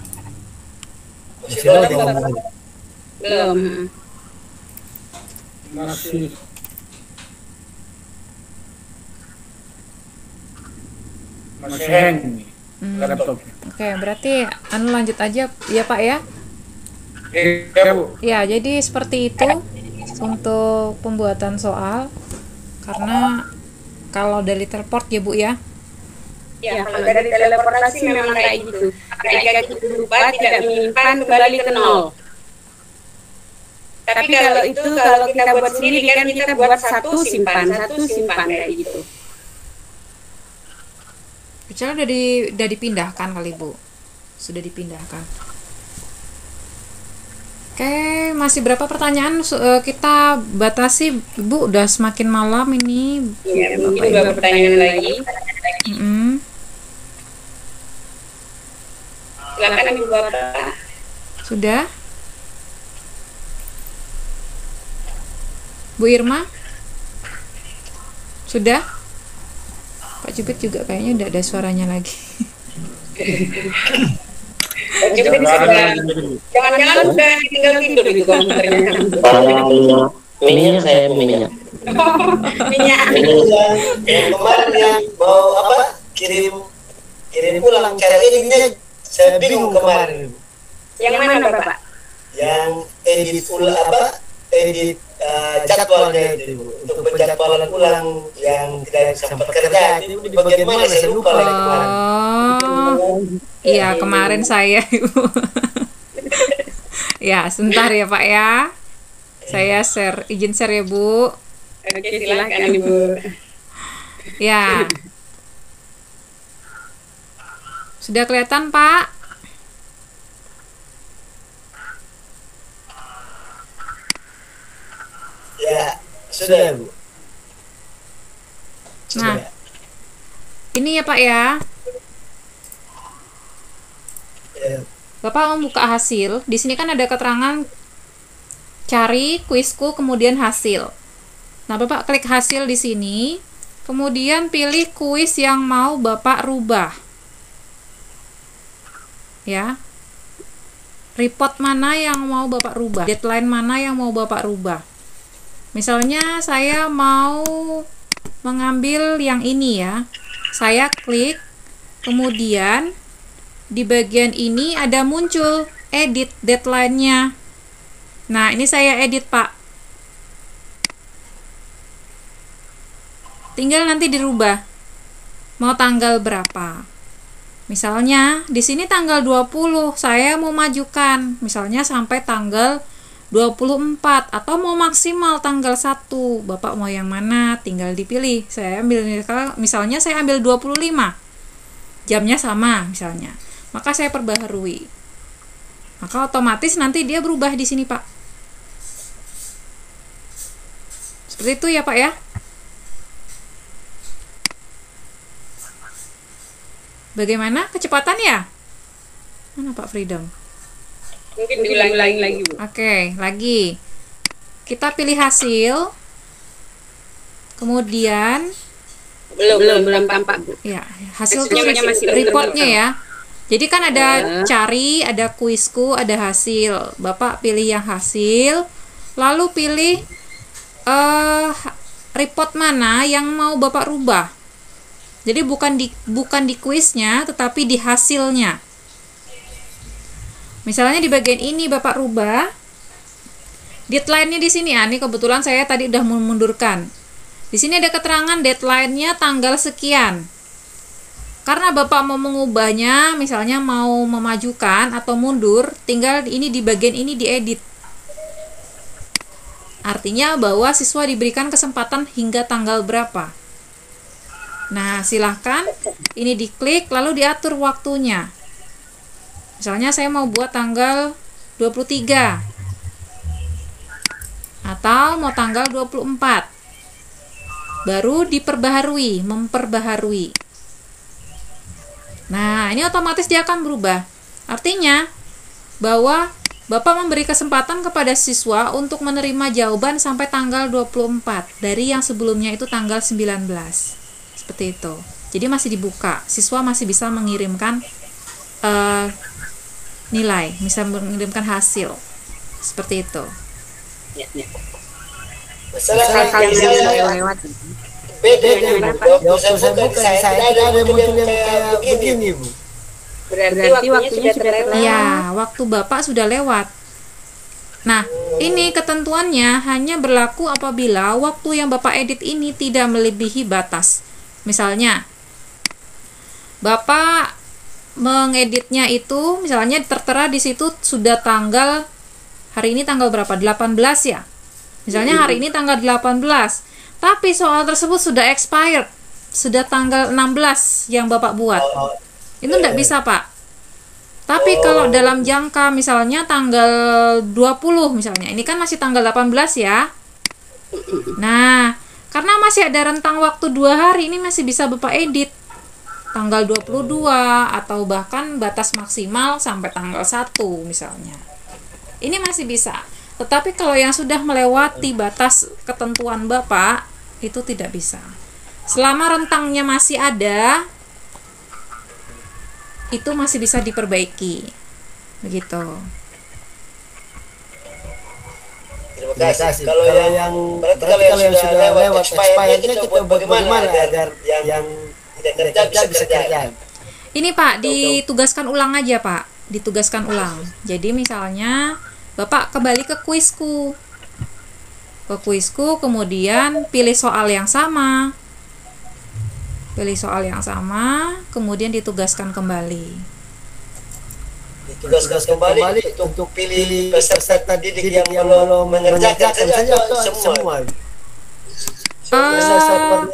Belum.
Masih masih hang
Hmm.
laptopnya.
Oke, berarti anu lanjut aja ya, Pak ya.
Iya bu.
Ya, jadi seperti itu untuk pembuatan soal. Karena kalau dari teleport ya, Bu ya.
Ya, kalau dari teleportasi memang kayak gitu. Ketika kita lupa tidak menyimpan kembali ke nol. Tapi kalau itu kalau kita buat sendiri kan kita buat satu simpan, satu simpan kayak gitu.
Kecuali udah, di, udah dipindahkan kali Bu. Sudah dipindahkan. Oke, masih berapa pertanyaan eh, kita batasi Bu udah semakin malam ini.
Ya, mungkin beberapa pertanyaan lagi.
Mm-mm.
Silakan Ibu Bapak.
Sudah? Bu Irma? Sudah? Pak Jubit juga kayaknya udah ada suaranya lagi.
Jangan-jangan udah tinggal tidur di komputernya.
Minyak saya minyak.
Minyak.
yang kemarin yang mau apa kirim kirim pulang cara editnya saya bingung kemarin
Yang mana Bapak?
yang edit ulang apa edit eh, jadwalnya itu untuk penjadwalan ulang yang tidak sempat kerja itu di bagian mana saya lupa lagi kemarin
Oh, iya kemarin saya Ibu. ya, sebentar ya Pak ya. Saya share, izin share ya Bu.
Oke, silakan Ibu.
Ya. Sudah kelihatan Pak?
Ya sudah ya bu
Nah, ini ya Pak ya.
ya
Bapak membuka hasil. Di sini kan ada keterangan cari kuisku kemudian hasil. Nah, Bapak klik hasil di sini. Kemudian pilih kuis yang mau Bapak rubah. Ya. Report mana yang mau Bapak rubah? Deadline mana yang mau Bapak rubah? Misalnya saya mau mengambil yang ini ya. Saya klik kemudian di bagian ini ada muncul edit deadline-nya. Nah, ini saya edit, Pak. Tinggal nanti dirubah. Mau tanggal berapa? Misalnya, di sini tanggal 20, saya mau majukan. Misalnya sampai tanggal 24 atau mau maksimal tanggal 1. Bapak mau yang mana? Tinggal dipilih. Saya ambil misalnya saya ambil 25. Jamnya sama misalnya maka saya perbaharui. Maka otomatis nanti dia berubah di sini, Pak. Seperti itu ya, Pak ya. Bagaimana kecepatannya? Mana Pak Freedom?
Mungkin diulangi lagi, Bu.
Oke, lagi. Kita pilih hasil. Kemudian
Belum, belum, belum tampak, Bu.
ya, hasil tuh
masih
reportnya ya. Jadi kan ada
Ya.
cari, ada kuisku, ada hasil. Bapak pilih yang hasil, lalu pilih eh report mana yang mau Bapak rubah. Jadi bukan di bukan di kuisnya tetapi di hasilnya. Misalnya di bagian ini Bapak rubah deadline-nya di sini ya. Ini kebetulan saya tadi udah memundurkan. Di sini ada keterangan deadline-nya tanggal sekian. Karena Bapak mau mengubahnya, misalnya mau memajukan atau mundur, tinggal ini di bagian ini diedit. Artinya bahwa siswa diberikan kesempatan hingga tanggal berapa. Nah, silahkan ini diklik lalu diatur waktunya. Misalnya saya mau buat tanggal 23 atau mau tanggal 24. Baru diperbaharui, memperbaharui. Nah, ini otomatis dia akan berubah. Artinya bahwa Bapak memberi kesempatan kepada siswa untuk menerima jawaban sampai tanggal 24 dari yang sebelumnya itu tanggal 19. Seperti itu. Jadi masih dibuka. Siswa masih bisa mengirimkan uh, nilai, bisa mengirimkan hasil. Seperti itu.
Ya, ya. Masalah yang saya lewat beda dengan waktu saya buka saya tidak ada muncul yang kayak begini bu
Berarti, Berarti waktunya, sudah terlewat.
Ya, waktu Bapak sudah lewat. Nah, ini ketentuannya hanya berlaku apabila waktu yang Bapak edit ini tidak melebihi batas. Misalnya, Bapak mengeditnya itu misalnya tertera di situ sudah tanggal hari ini tanggal berapa? 18 ya. Misalnya hari ini tanggal 18. Tapi soal tersebut sudah expired. Sudah tanggal 16 yang Bapak buat. Itu tidak bisa, Pak. Tapi kalau dalam jangka misalnya tanggal 20 misalnya. Ini kan masih tanggal 18 ya. Nah, karena masih ada rentang waktu dua hari ini masih bisa Bapak edit tanggal 22 atau bahkan batas maksimal sampai tanggal 1 misalnya. Ini masih bisa. Tetapi kalau yang sudah melewati batas ketentuan Bapak itu tidak bisa. Selama rentangnya masih ada, itu masih bisa diperbaiki begitu
Terima kasih. Kalau, kalau yang berarti kalau yang, yang sudah lewat expirednya kita bagaimana agar yang, yang tidak kerja bisa, bisa kerja.
Ini Pak, ditugaskan ulang aja Pak, ditugaskan ulang. Jadi misalnya Bapak kembali ke kuisku, ke kuisku, kemudian pilih soal yang sama, pilih soal yang sama, kemudian ditugaskan kembali.
Ditugaskan kembali, kembali untuk, untuk pilih peserta didik yang, yang belum mengerjakan saja atau semua.
Uh,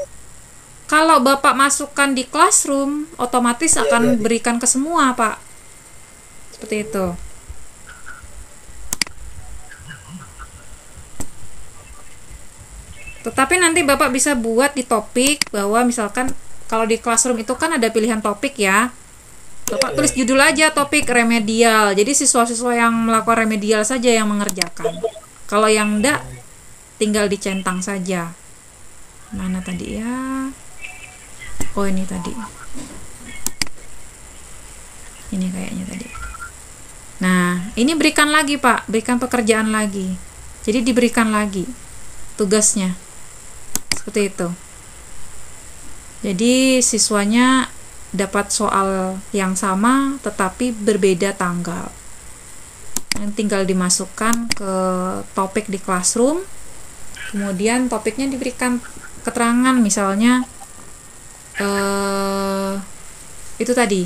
kalau Bapak masukkan di classroom, otomatis ya, akan ya, berikan ke semua, Pak. Seperti itu. Tetapi nanti Bapak bisa buat di topik bahwa misalkan kalau di classroom itu kan ada pilihan topik ya Bapak tulis judul aja topik remedial. Jadi siswa-siswa yang melakukan remedial saja yang mengerjakan. Kalau yang enggak tinggal dicentang saja. Mana tadi ya? Oh, ini tadi. Ini kayaknya tadi. Nah, ini berikan lagi, Pak. Berikan pekerjaan lagi. Jadi diberikan lagi tugasnya. Seperti itu. Jadi siswanya dapat soal yang sama tetapi berbeda tanggal. Yang tinggal dimasukkan ke topik di classroom. Kemudian topiknya diberikan keterangan misalnya eh, itu tadi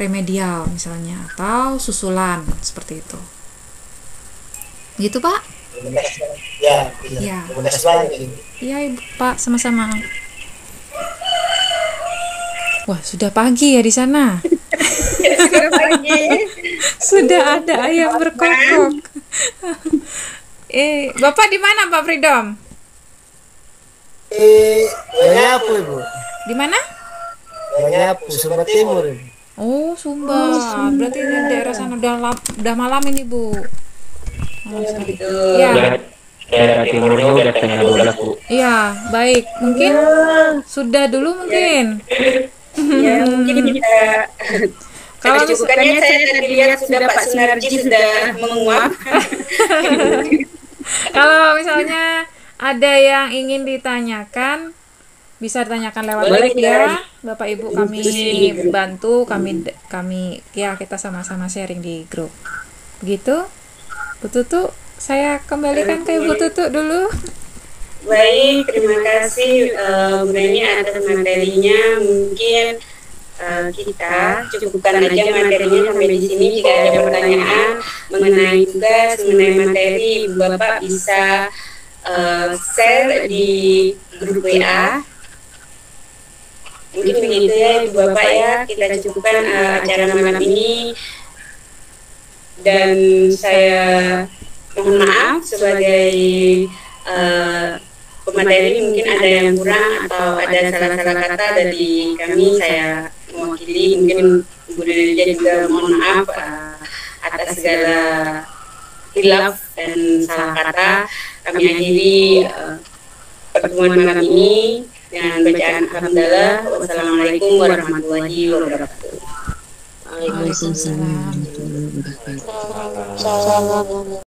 remedial misalnya atau susulan seperti itu. Gitu, Pak?
Ya,
ya. Iya, Ibu, Pak, sama-sama. Wah, sudah pagi ya di sana.
sudah pagi.
sudah ada ayam berkokok. eh, Bapak di mana, Pak Freedom?
Eh, Banyapu, Ibu.
Di mana?
Banyapu, Sumba Timur. Ibu.
Oh, Sumba. Oh, Sumba. Berarti di daerah sana udah, udah malam ini, Bu. Malam sekali. Ya.
Daerah timurnya udah setengah 12, Bu.
Iya, baik. Mungkin sudah dulu mungkin
ya mungkin bisa kalau kecukupannya saya tadi lihat sudah Pak Sunarji sudah menguap
kalau misalnya ada yang ingin ditanyakan bisa ditanyakan lewat
Boleh,
ya
boleh.
Bapak Ibu kami bantu kami kami ya kita sama-sama sharing di grup begitu Bu Tutu saya kembalikan ke Bu Tutu dulu
Baik, terima kasih eh, Bu Neni atas materinya. Mungkin eh, kita cukupkan aja materinya sampai di sini. Jika ada pertanyaan mengenai tugas, mengenai materi, Ibu Bapak bisa eh, share di grup WA. Mungkin begitu ya Ibu Bapak ya, kita cukupkan eh, acara malam ini. Dan saya mohon maaf sebagai eh, pemateri mungkin ada yang kurang atau ada salah-salah kata dari kami saya mewakili mungkin Bu Delia juga mohon maaf eh, atas segala hilaf dan salah kata kami akhiri eh, pertemuan malam ini dengan bacaan alhamdulillah. Wassalamualaikum warahmatullahi wabarakatuh.
Waalaikumsalam.